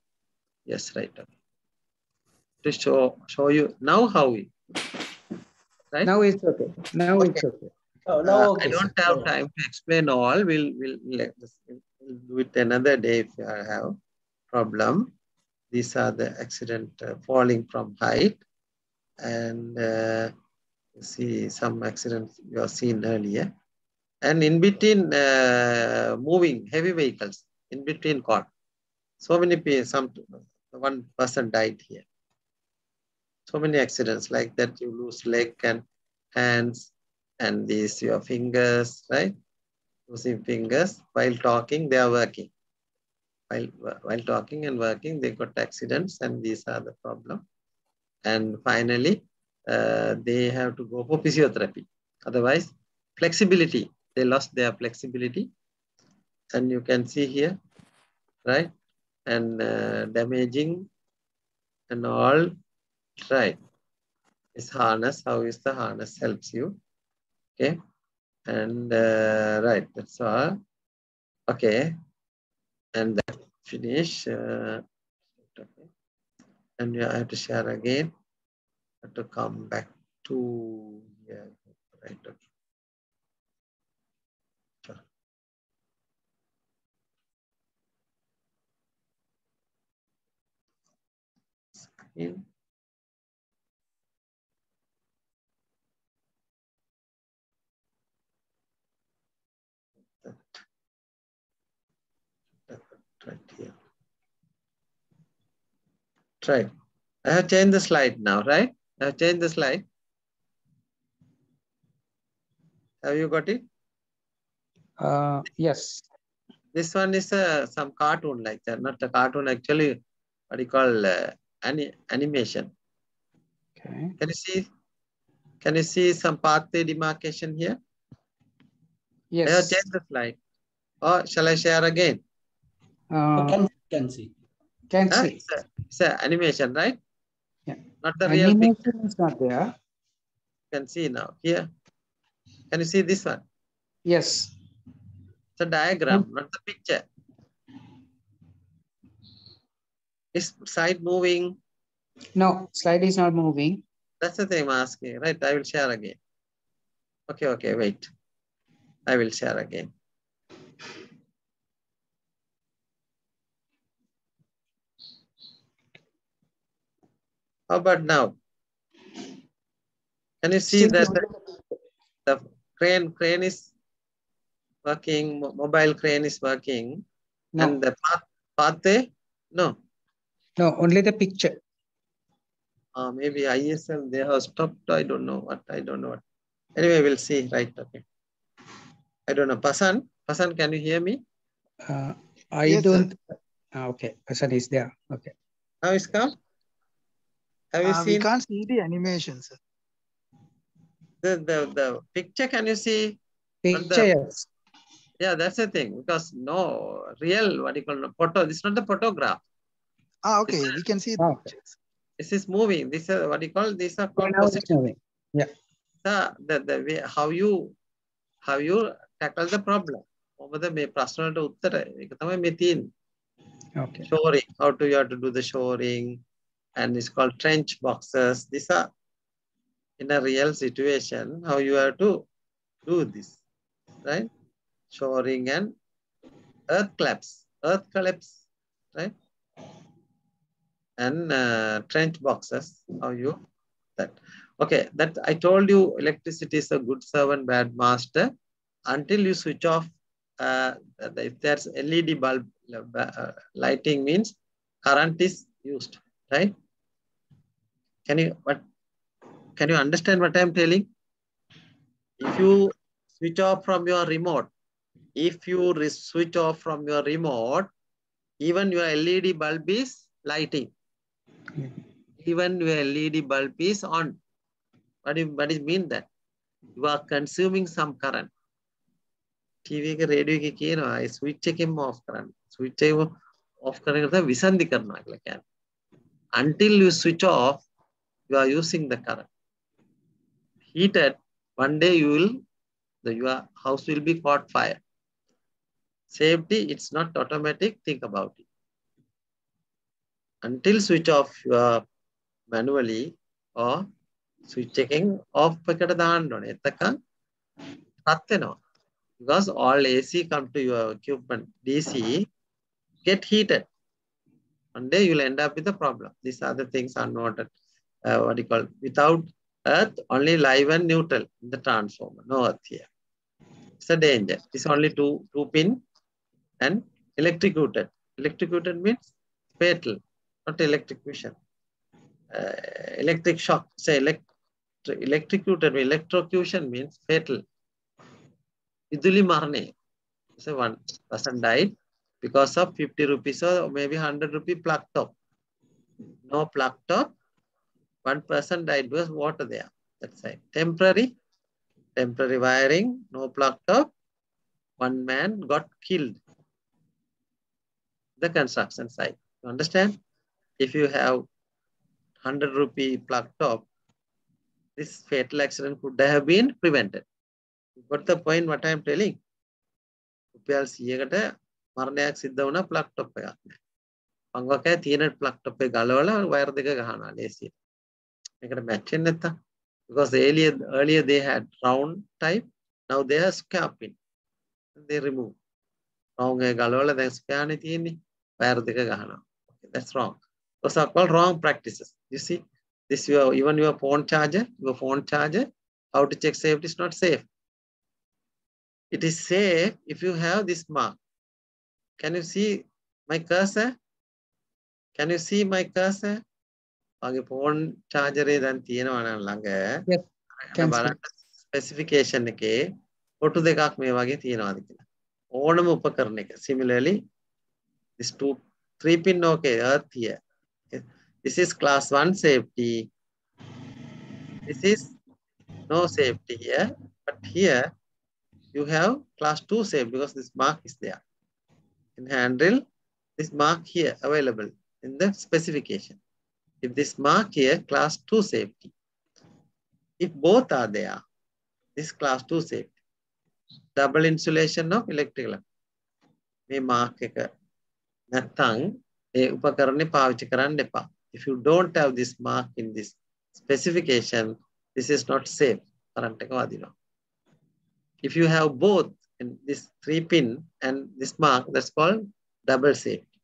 yes, right. Okay. To show, show you now how we, right? Now it's okay. Now it's okay. Oh, Uh, no, okay. I don't have time to explain all. We'll, we'll, let us- we'll do it another day if you have problem. These are the accident uh, falling from height. And uh, see some accidents you have seen earlier. And in between uh, moving heavy vehicles, in between caught. So many people, some one person died here. So many accidents like that, you lose leg and hands and these your fingers, right? Losing fingers while talking, they are working. While, while talking and working, they got accidents and these are the problem. And finally, uh, they have to go for physiotherapy. Otherwise, flexibility, they lost their flexibility. And you can see here, right? And uh, damaging and all, right? This harness, how is the harness helps you? Okay. And uh, right, that's all. Okay. And that finish. Uh. And you have to share again. I Have to come back to yeah, right. Screen. right here. Right. I have changed the slide now, right? I have changed the slide. Have you got it? Uh, yes. This one is uh, some cartoon like that, not a cartoon actually, what do you call uh, ani animation. Okay. Can you see? Can you see some pathway demarcation here? Yes. I have changed the slide. Or shall I share again? Uh, Can, can see. Can see. Ah, it's, a, it's a animation, right? Yeah. Not the real thing. Animation is not there. You can see now here. Can you see this one? Yes. It's a diagram, hmm. not the picture. Is side moving? No, slide is not moving. That's the thing I'm asking, right? I will share again. Okay, okay, wait. I will share again. How about now? Can you see that the, the crane crane is working, mobile crane is working, No, and the path pathway? No. no, only the picture. Uh, maybe IESL they have stopped. I don't know what. I don't know what. Anyway, we'll see. Right. Okay. I don't know. Pasan, Pasan, can you hear me? Uh, I Yes, don't. Ah, okay, person is there. Okay. Now it's come. Have you Uh, we seen can't see the animation, sir. the, the the picture? Can you see? But the- Picture, yes. Yeah, that's the thing. Because no real what do you call it, photo. This is not the photograph. Ah, okay, we can see the Ah, okay. pictures. This is moving. This is what do you call? These are Okay, now it's composition. moving. the, the, the way how you how you tackle the problem. මොකද මේ ප්‍රශ්නවලට උත්තර ඒක තමයි මේ තියෙන්නේ. Okay. shoring, how do you have to do the shoring, and it's called trench boxes. These are in a real situation, how you have to do this, right? Shoring and earth collapse, earth collapse, right? And uh, trench boxes, how you that. Okay, that I told you electricity is a good servant, bad master until you switch off. Uh, if there's LED bulb uh, lighting means current is used, right? can you what can you understand what i'm telling? If you switch off from your remote if you switch off from your remote even your led bulb is lighting. Even your led bulb is on. What do what is mean that? You are consuming some current. TV के radio के किए ना switch के हम of करना switch off करने का विसंधि क्या until you switch off you are using the current. Heated, one day you will, the your house will be caught fire. Safety, it's not automatic. Think about it. Until switch off your manually or switch checking off එකට දාන්න ඕනේ. එතකන් රත් වෙනවා. Because all AC come to your equipment DC get heated. One day you'll end up with a problem. These are the things are not uh, what do you call without earth only live and neutral in the transformer. No earth here. It's a danger. It's only two two pin and electrocuted. Electrocuted means fatal, not electrocution. Uh, electric shock. Say elect electrocuted. Electrocution means fatal. Iduli marne. So one person died because of 50 rupees or maybe 100 rupee plug top. No plug top. One person died because water there. That's right. Temporary, temporary wiring, no plug top. One man got killed. The construction site. You understand? If you have 100 rupee plug top, this fatal accident could have been prevented. You got the point what I am telling? රුපියල් 100කට මරණයක් සිද්ධ වුණා plug top එකක් නැහැ. මං වගේ තියෙන plug top එක ගලවලා වයර් දෙක ගහනවා ලේසියෙන්. මේකට මැච් වෙන්නේ නැත්තම්. Because earlier earlier they had round type, now they are square pin. They remove. Round එක ගලවලා දැන් square නේ තියෙන්නේ. වයර් දෙක ගහනවා. Okay, that's wrong. Those are called wrong practices. You see, this your even your phone charger, your phone charger, how to check safety is not safe. It is safe if you have this mark. Can you see my cursor? Can you see my cursor? आगे phone charger दान तीन वाला लगे हैं। बारात specification के photo देखा क्यों वाके तीन वाले की ना। ओन में उपकरण के सिमिलरली इस टू थ्री पिनों के अर्थ ही है। This is class one safety this is no safety है but here you have class two safe because this mark is दिया in handle this mark here available in the specification If this mark here, class 2 safety. If both are there, this class 2 safety. Double insulation of electrical. මේ mark එක නැත්තං ඒ උපකරණේ පාවිච්චි කරන්න එපා. If you don't have this mark in this specification, this is not safe. Current එක වදිනවා. If you have both in this three pin and this mark, that's called double safety.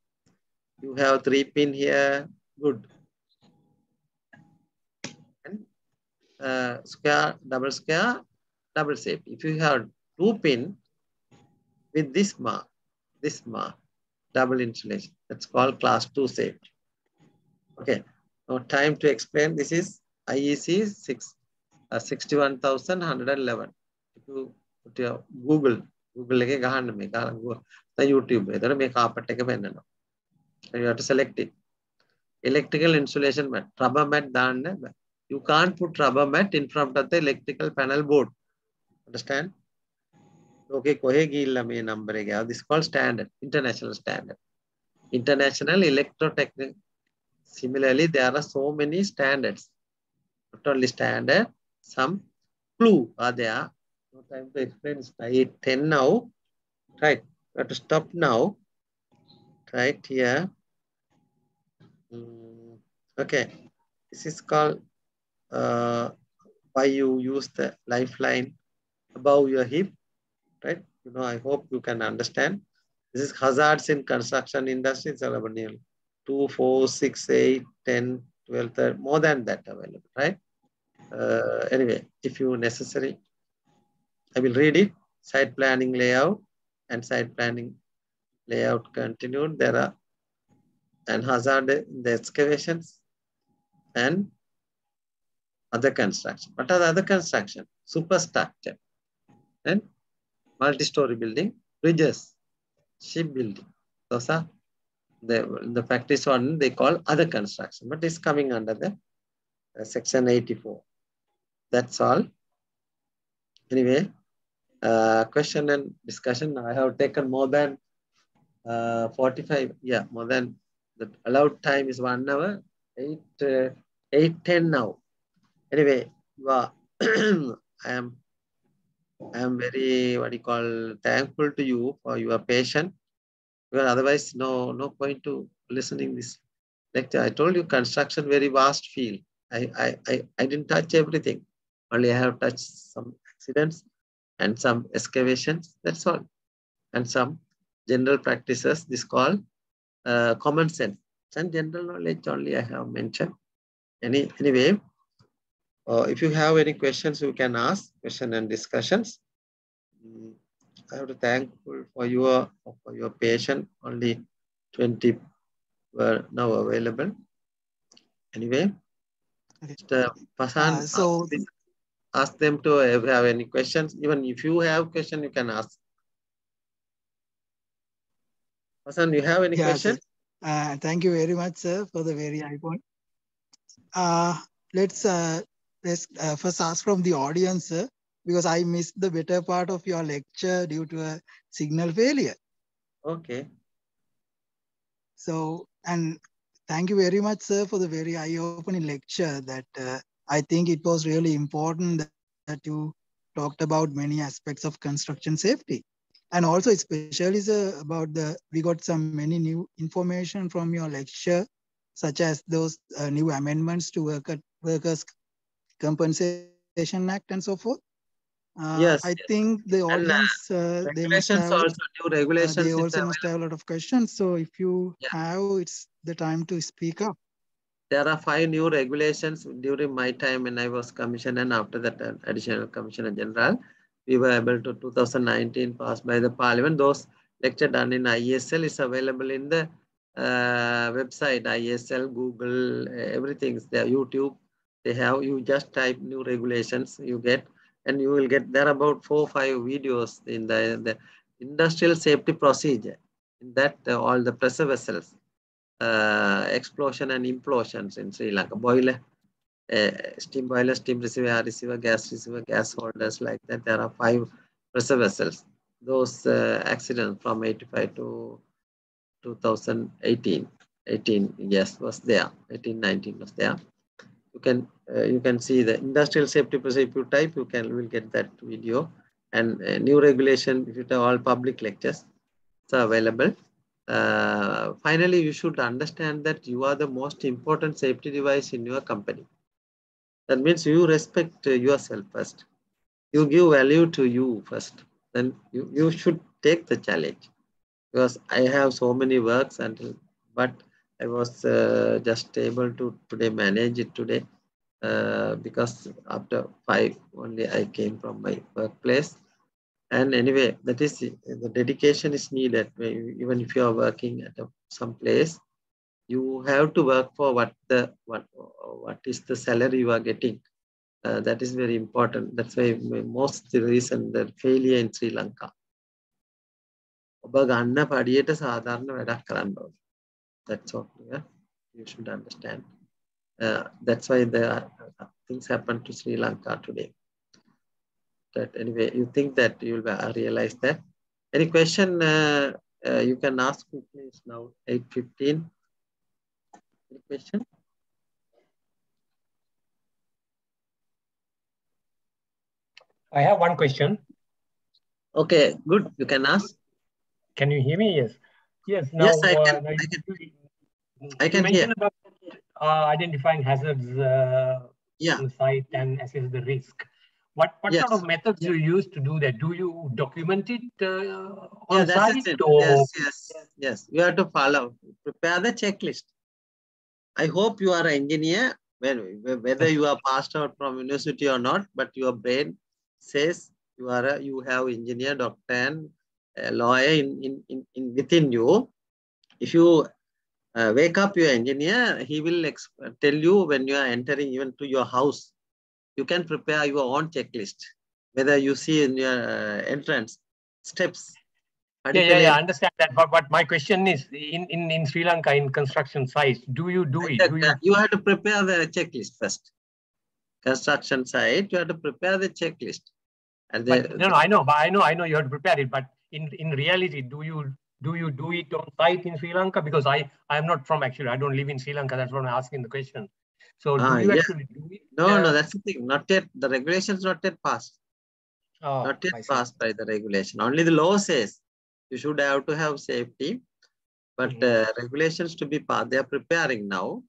You have three pin here, good. Uh, square, double square, double safety. If you have two pin with this mark, this mark, double insulation, that's called class two safety. Okay, now time to explain. This is IEC 6, uh, 61,111. If you put your Google, Google එකේ ගහන්න මේ ගහලා YouTube එතන මේ carpet එක පෙන්නනවා. You have to select it. Electrical insulation mat, rubber mat දාන්න බෑ. You can't put rubber mat in front of the electrical panel board. Understand? Okay, number This is called standard, international standard. International electrotechnical. Similarly, there are so many standards. Not only standard, some clue are there. No time to explain. I 10 now. Right. We have to stop now. Right here. Hmm, okay. This is called why you use the lifeline above your hip. Right. You know, I hope you can understand. This is hazards in construction industry. It's available 2, 4, 6, 8, 10, 12, 13, more than that available, right? Uh, anyway, if you necessary, I will read it. Site planning layout and site planning layout continued. There are and hazard the excavations and other construction. What are the other construction? Superstructure and multi-story building, bridges, shipbuilding. Those are the, the practice one they call other construction, but it's coming under the uh, section 84. That's all. Anyway, uh, question and discussion. I have taken more than uh, 45, yeah, more than the allowed time is one hour, eight, uh, eight, 10 now. Anyway, I am, I am very, what do you call, thankful to you for your patience. Because otherwise, no, no point to listening this lecture. I told you construction, very vast field. I, I, I, I didn't touch everything. Only I have touched some accidents and some excavations. That's all. And some general practices. This called uh, common sense and general knowledge only I have mentioned. Any anyway, uh, if you have any questions, you can ask question and discussions. Mm, I have to thankful for your for your patience. Only 20 were now available. Anyway, Okay. Mr. Pasan, Uh, so- ask, ask them to have, have any questions. Even if you have question, you can ask. Pasan, you have any Yeah, question? sir. Uh, thank you very much, sir, for the very high point. Uh, let's uh, let's uh, first ask from the audience, sir, because I missed the better part of your lecture due to a signal failure. Okay. So, and thank you very much, sir, for the very eye-opening lecture. That uh, I think it was really important that, that you talked about many aspects of construction safety, and also especially sir, about the we got some many new information from your lecture, such as those uh, new amendments to worker, Workers' Compensation Act and so forth. Uh, Yes, I yes. think the uh, audience uh, they must have also, new uh, regulations. they also must have a lot of questions. So if you Yeah. have, it's the time to speak up. There are five new regulations during my time when I was commissioner and after that uh, additional commissioner general. We were able to 2019 passed by the parliament. Those lecture done in IESL is available in the uh, website, IESL, Google, everything is there, YouTube. They have, you just type new regulations, you get, and you will get, there about four or five videos in the, the industrial safety procedure. In that, uh, all the pressure vessels, uh, explosion and implosions in Sri Lanka. Boiler, uh, steam boiler, steam receiver, air receiver, gas receiver, gas holders like that. There are five pressure vessels. Those uh, accidents from 85 to 2018, 18 yes was there. 18, 19 was there. You can uh, you can see the industrial safety procedure. If you type, you can will get that video and uh, new regulation. If you have all public lectures, it's available uh, finally, you should understand that you are the most important safety device in your company. That means you respect uh, yourself first. You give value to you first. Then you, you should take the challenge. Because I have so many works and but I was uh, just able to today manage it today uh, because after five only I came from my workplace and anyway that is the dedication is needed even if you are working at a, some place you have to work for what the what what is the salary you are getting uh, that is very important that's why most the reason the failure in sri lanka ඔබ ගන්න පඩියට සාධාරණ වැඩක් කරන්න ඕනේ. That's all. Yeah? You should understand. Uh, that's why the uh, things happen to Sri Lanka today that anyway you think that you will uh, realize that any question uh, uh, you can ask me please now 8.15 any question I have one question. okay good you can ask Can you hear me? Yes. Yes. Now, Yes, I uh, can- I you- I you can hear. about uh, identifying hazards uh, yeah on site and assess the risk. What what sort of methods you use to do that? Do you document it uh, yeah on that's site it or yes yes yes you have to follow prepare the checklist i hope you are an engineer whether you are passed out from university or not but your brain says you are a you have engineer doctor and lawyer in, in, in, in within you if you uh, wake up your engineer he will tell you when you are entering even to your house you can prepare your own checklist whether you see in your uh, entrance steps yeah, yeah, yeah, I understand that. But, but my question is in, in, in Sri Lanka in construction sites, do you do it? Do you You have to prepare the checklist first. Construction site, you have to prepare the checklist. And But no, no, I know, but I know, I know you have to prepare it. But in in reality, do you do you do it on site in Sri Lanka? Because I I am not from actually. I don't live in Sri Lanka. That's what I'm asking the question. So do Ah, you actually do it? no, uh, no, that's the thing. Not yet. The regulations not yet passed. oh, not yet passed by the regulation. Only the law says you should have to have safety, but Mhm. uh, regulations to be passed. They are preparing now.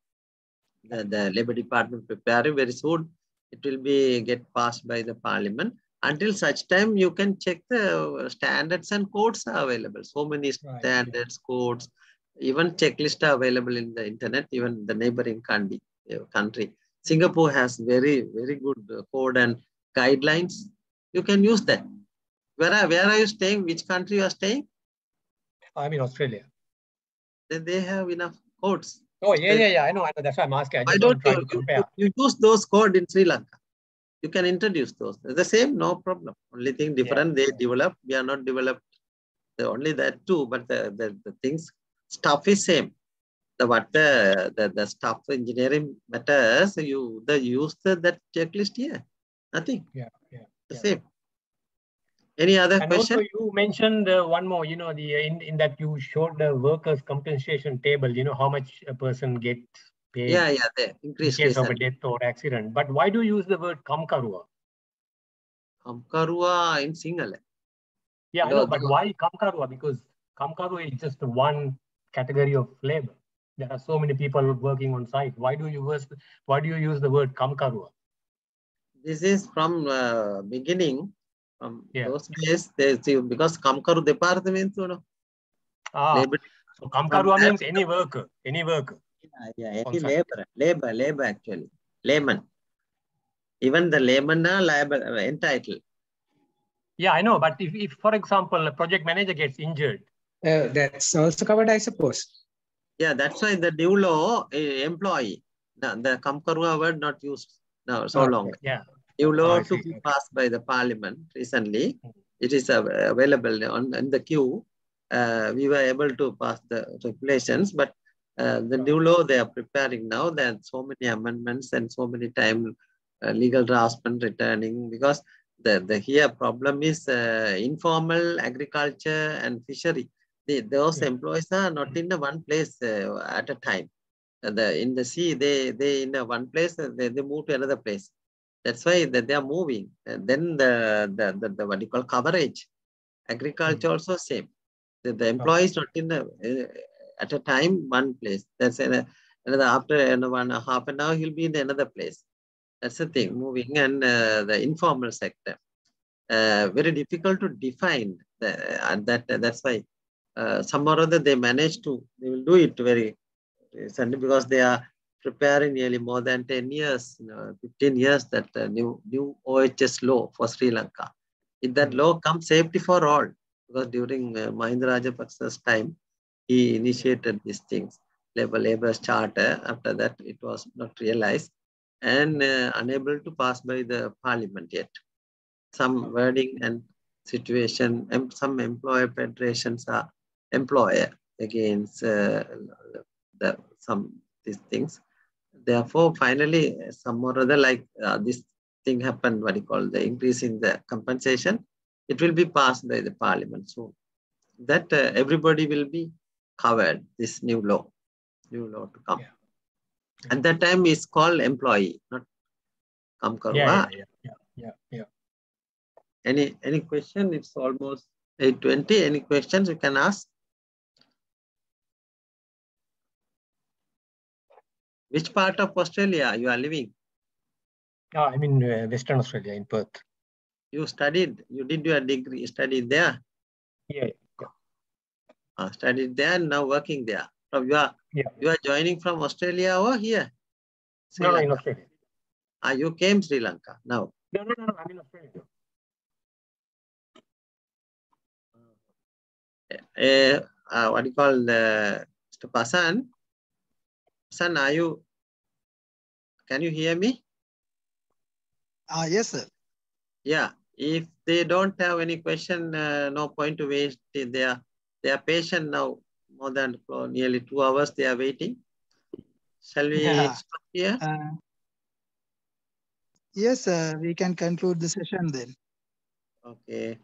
The, the Labor Department preparing very soon. It will be get passed by the Parliament. Until such time, you can check the standards and codes are available. So many Right. standards, codes, even checklist are available in the internet. Even the neighboring country, uh, country. Singapore has very very good code and guidelines you can use that. Where are, where are you staying? Which country you are staying? I'm in Australia. Then they have enough codes. Oh yeah, yeah, yeah. I know, I know. That's why I'm asking. I just don't to you, you, you use those code in Sri Lanka? You can introduce those. They're the same, no problem. Only thing different, they develop. We are not developed. The only that too, but the, the, the things, stuff is same. The what the, the, the stuff engineering matters, you the use the that checklist here. Nothing. Yeah, yeah, The yeah. same. Any other And question? also, you mentioned uh, one more. You know, the in, in that you showed the workers' compensation table. You know how much a person gets yeah, yeah, the in increase case of a death or accident. But why do you use the word kamkarua? Kamkarua in Sinhala. Yeah, I No, know, but why kamkarua? Because kamkarua is just one category of labor. There are so many people working on site. Why do you use why do you use the word kamkarua? This is from uh, beginning, from Yeah. those days, they because Kamkaru department, you know, Ah, labor, so kamkarua means any worker, any worker. Yeah, yeah, On any labor, labor, labor actually, layman. Even the layman are liable, uh, entitled. Yeah, I know, but if, if for example, a project manager gets injured, Uh, that's also covered, I suppose. Yeah, that's why the new law, eh, employee, the, the Kamkarua word not used now so Okay. long. yeah, New Oh, law I to see, be okay. passed by the parliament recently. Mm. It is av- available on in the queue. Uh, we were able to pass the regulations, but uh, the new law they are preparing now. There are so many amendments and so many time uh, legal draftsmen returning because the, the here problem is uh, informal agriculture and fishery. The, those Yeah. employees are not in the one place uh, at a time. Uh, the in the sea, they they in a one place, uh, they, they move to another place. That's why that they are moving. And then the, the, the, the what you call coverage, agriculture also same. The, the employees not in uh, at a time one place. That's an, another after another one half an hour he'll be in another place. That's the thing moving and uh, the informal sector. Uh, very difficult to define the, and that that's why uh, some or other they manage to they will do it very recently because they are preparing nearly more than 10 years, you know, 15 years that uh, new new OHS law for Sri Lanka. In that law comes safety for all because during uh, Mahinda Rajapaksa's time, he initiated these things. Labor Labour Charter. After that, it was not realized and uh, unable to pass by the parliament yet. Some wording and situation, em- some employer federations are employer against uh, the some these things. Therefore, finally, some or other like uh, this thing happened, what you call the increase in the compensation, it will be passed by the parliament. So that uh, everybody will be covered, this new law, new law to come. Yeah. At that time, it's called employee, not Kamkarwa. yeah, yeah, yeah, yeah, yeah. Any any question? It's almost 8.20. Any questions you can ask? Which part of Australia you are living? yeah. I'm in uh, Western Australia, in Perth. You studied, you did your degree, studied there, Yeah, uh, studied there and now working there. So you are, Yeah. you are joining from Australia or here? Sri no, no, in Australia. Ah, you came Sri Lanka now. No, no, no, no, I'm in Australia. Uh, uh, what do you call uh, Mr. Pasan? Pasan, are you, can you hear me? Ah, yes, sir. Yeah, if they don't have any question, uh, no point to waste. it. They are, patient now, more than uh, nearly two hours they are waiting. Shall we Yeah. stop here? Uh, yes, uh, we can conclude the session then. Okay.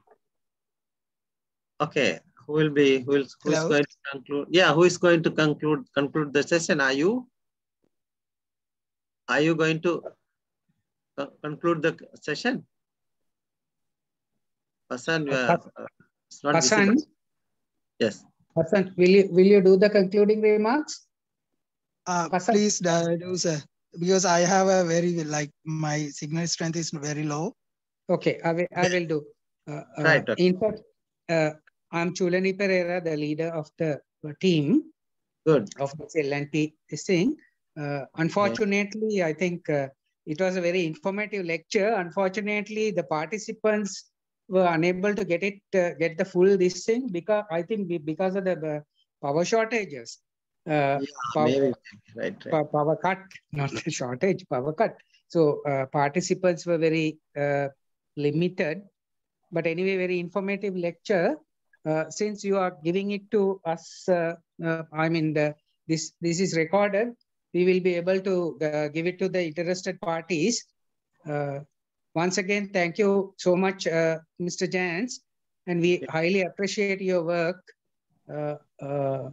Okay. Who will be who is who is going to conclude? Yeah, who is going to conclude conclude the session? Are you? Are you going to co- conclude the session? Hassan, you are, uh, it's not Hassan, visible. Yes. Hassan, will you will you do the concluding remarks? Uh, Hasan. please uh, do, sir, because I have a very, like, my signal strength is very low. Okay, I will, I will do. Uh, uh, Right, okay. In fact, uh, I'm Chulani Pereira, the leader of the uh, team Good. of this L&P this thing. Uh, unfortunately, I think uh, it was a very informative lecture. Unfortunately, the participants were unable to get it, uh, get the full this thing because I think be- because of the power shortages. Uh, Yeah, power- maybe. Right, right. power cut, not the shortage, power cut. So uh, participants were very uh, limited, but anyway, very informative lecture. Uh, since you are giving it to us, uh, I mean, the, this this is recorded. We will be able to uh, give it to the interested parties. Once again, thank you so much, uh, Mr. Jans, and we highly appreciate your work. Uh, uh,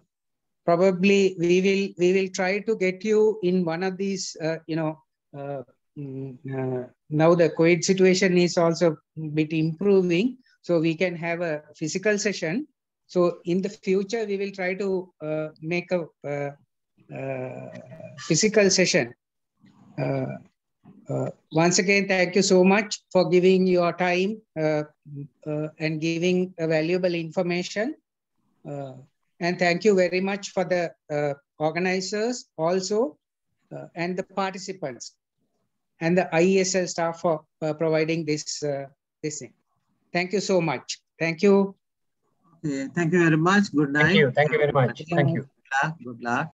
probably we will we will try to get you in one of these uh, you know uh, mm, uh, now the covid situation is also a bit improving so we can have a physical session so in the future we will try to uh, make a uh, uh, physical session uh, once again thank you so much for giving your time uh, uh, and giving a valuable information uh, and thank you very much for the uh, organizers also uh, and the participants and the IESL staff for uh, providing this, uh, this thing. Thank you so much. Thank you. Okay, Thank you very much. Good night. Thank you. Thank you very much. Thank you. Good luck. Good luck.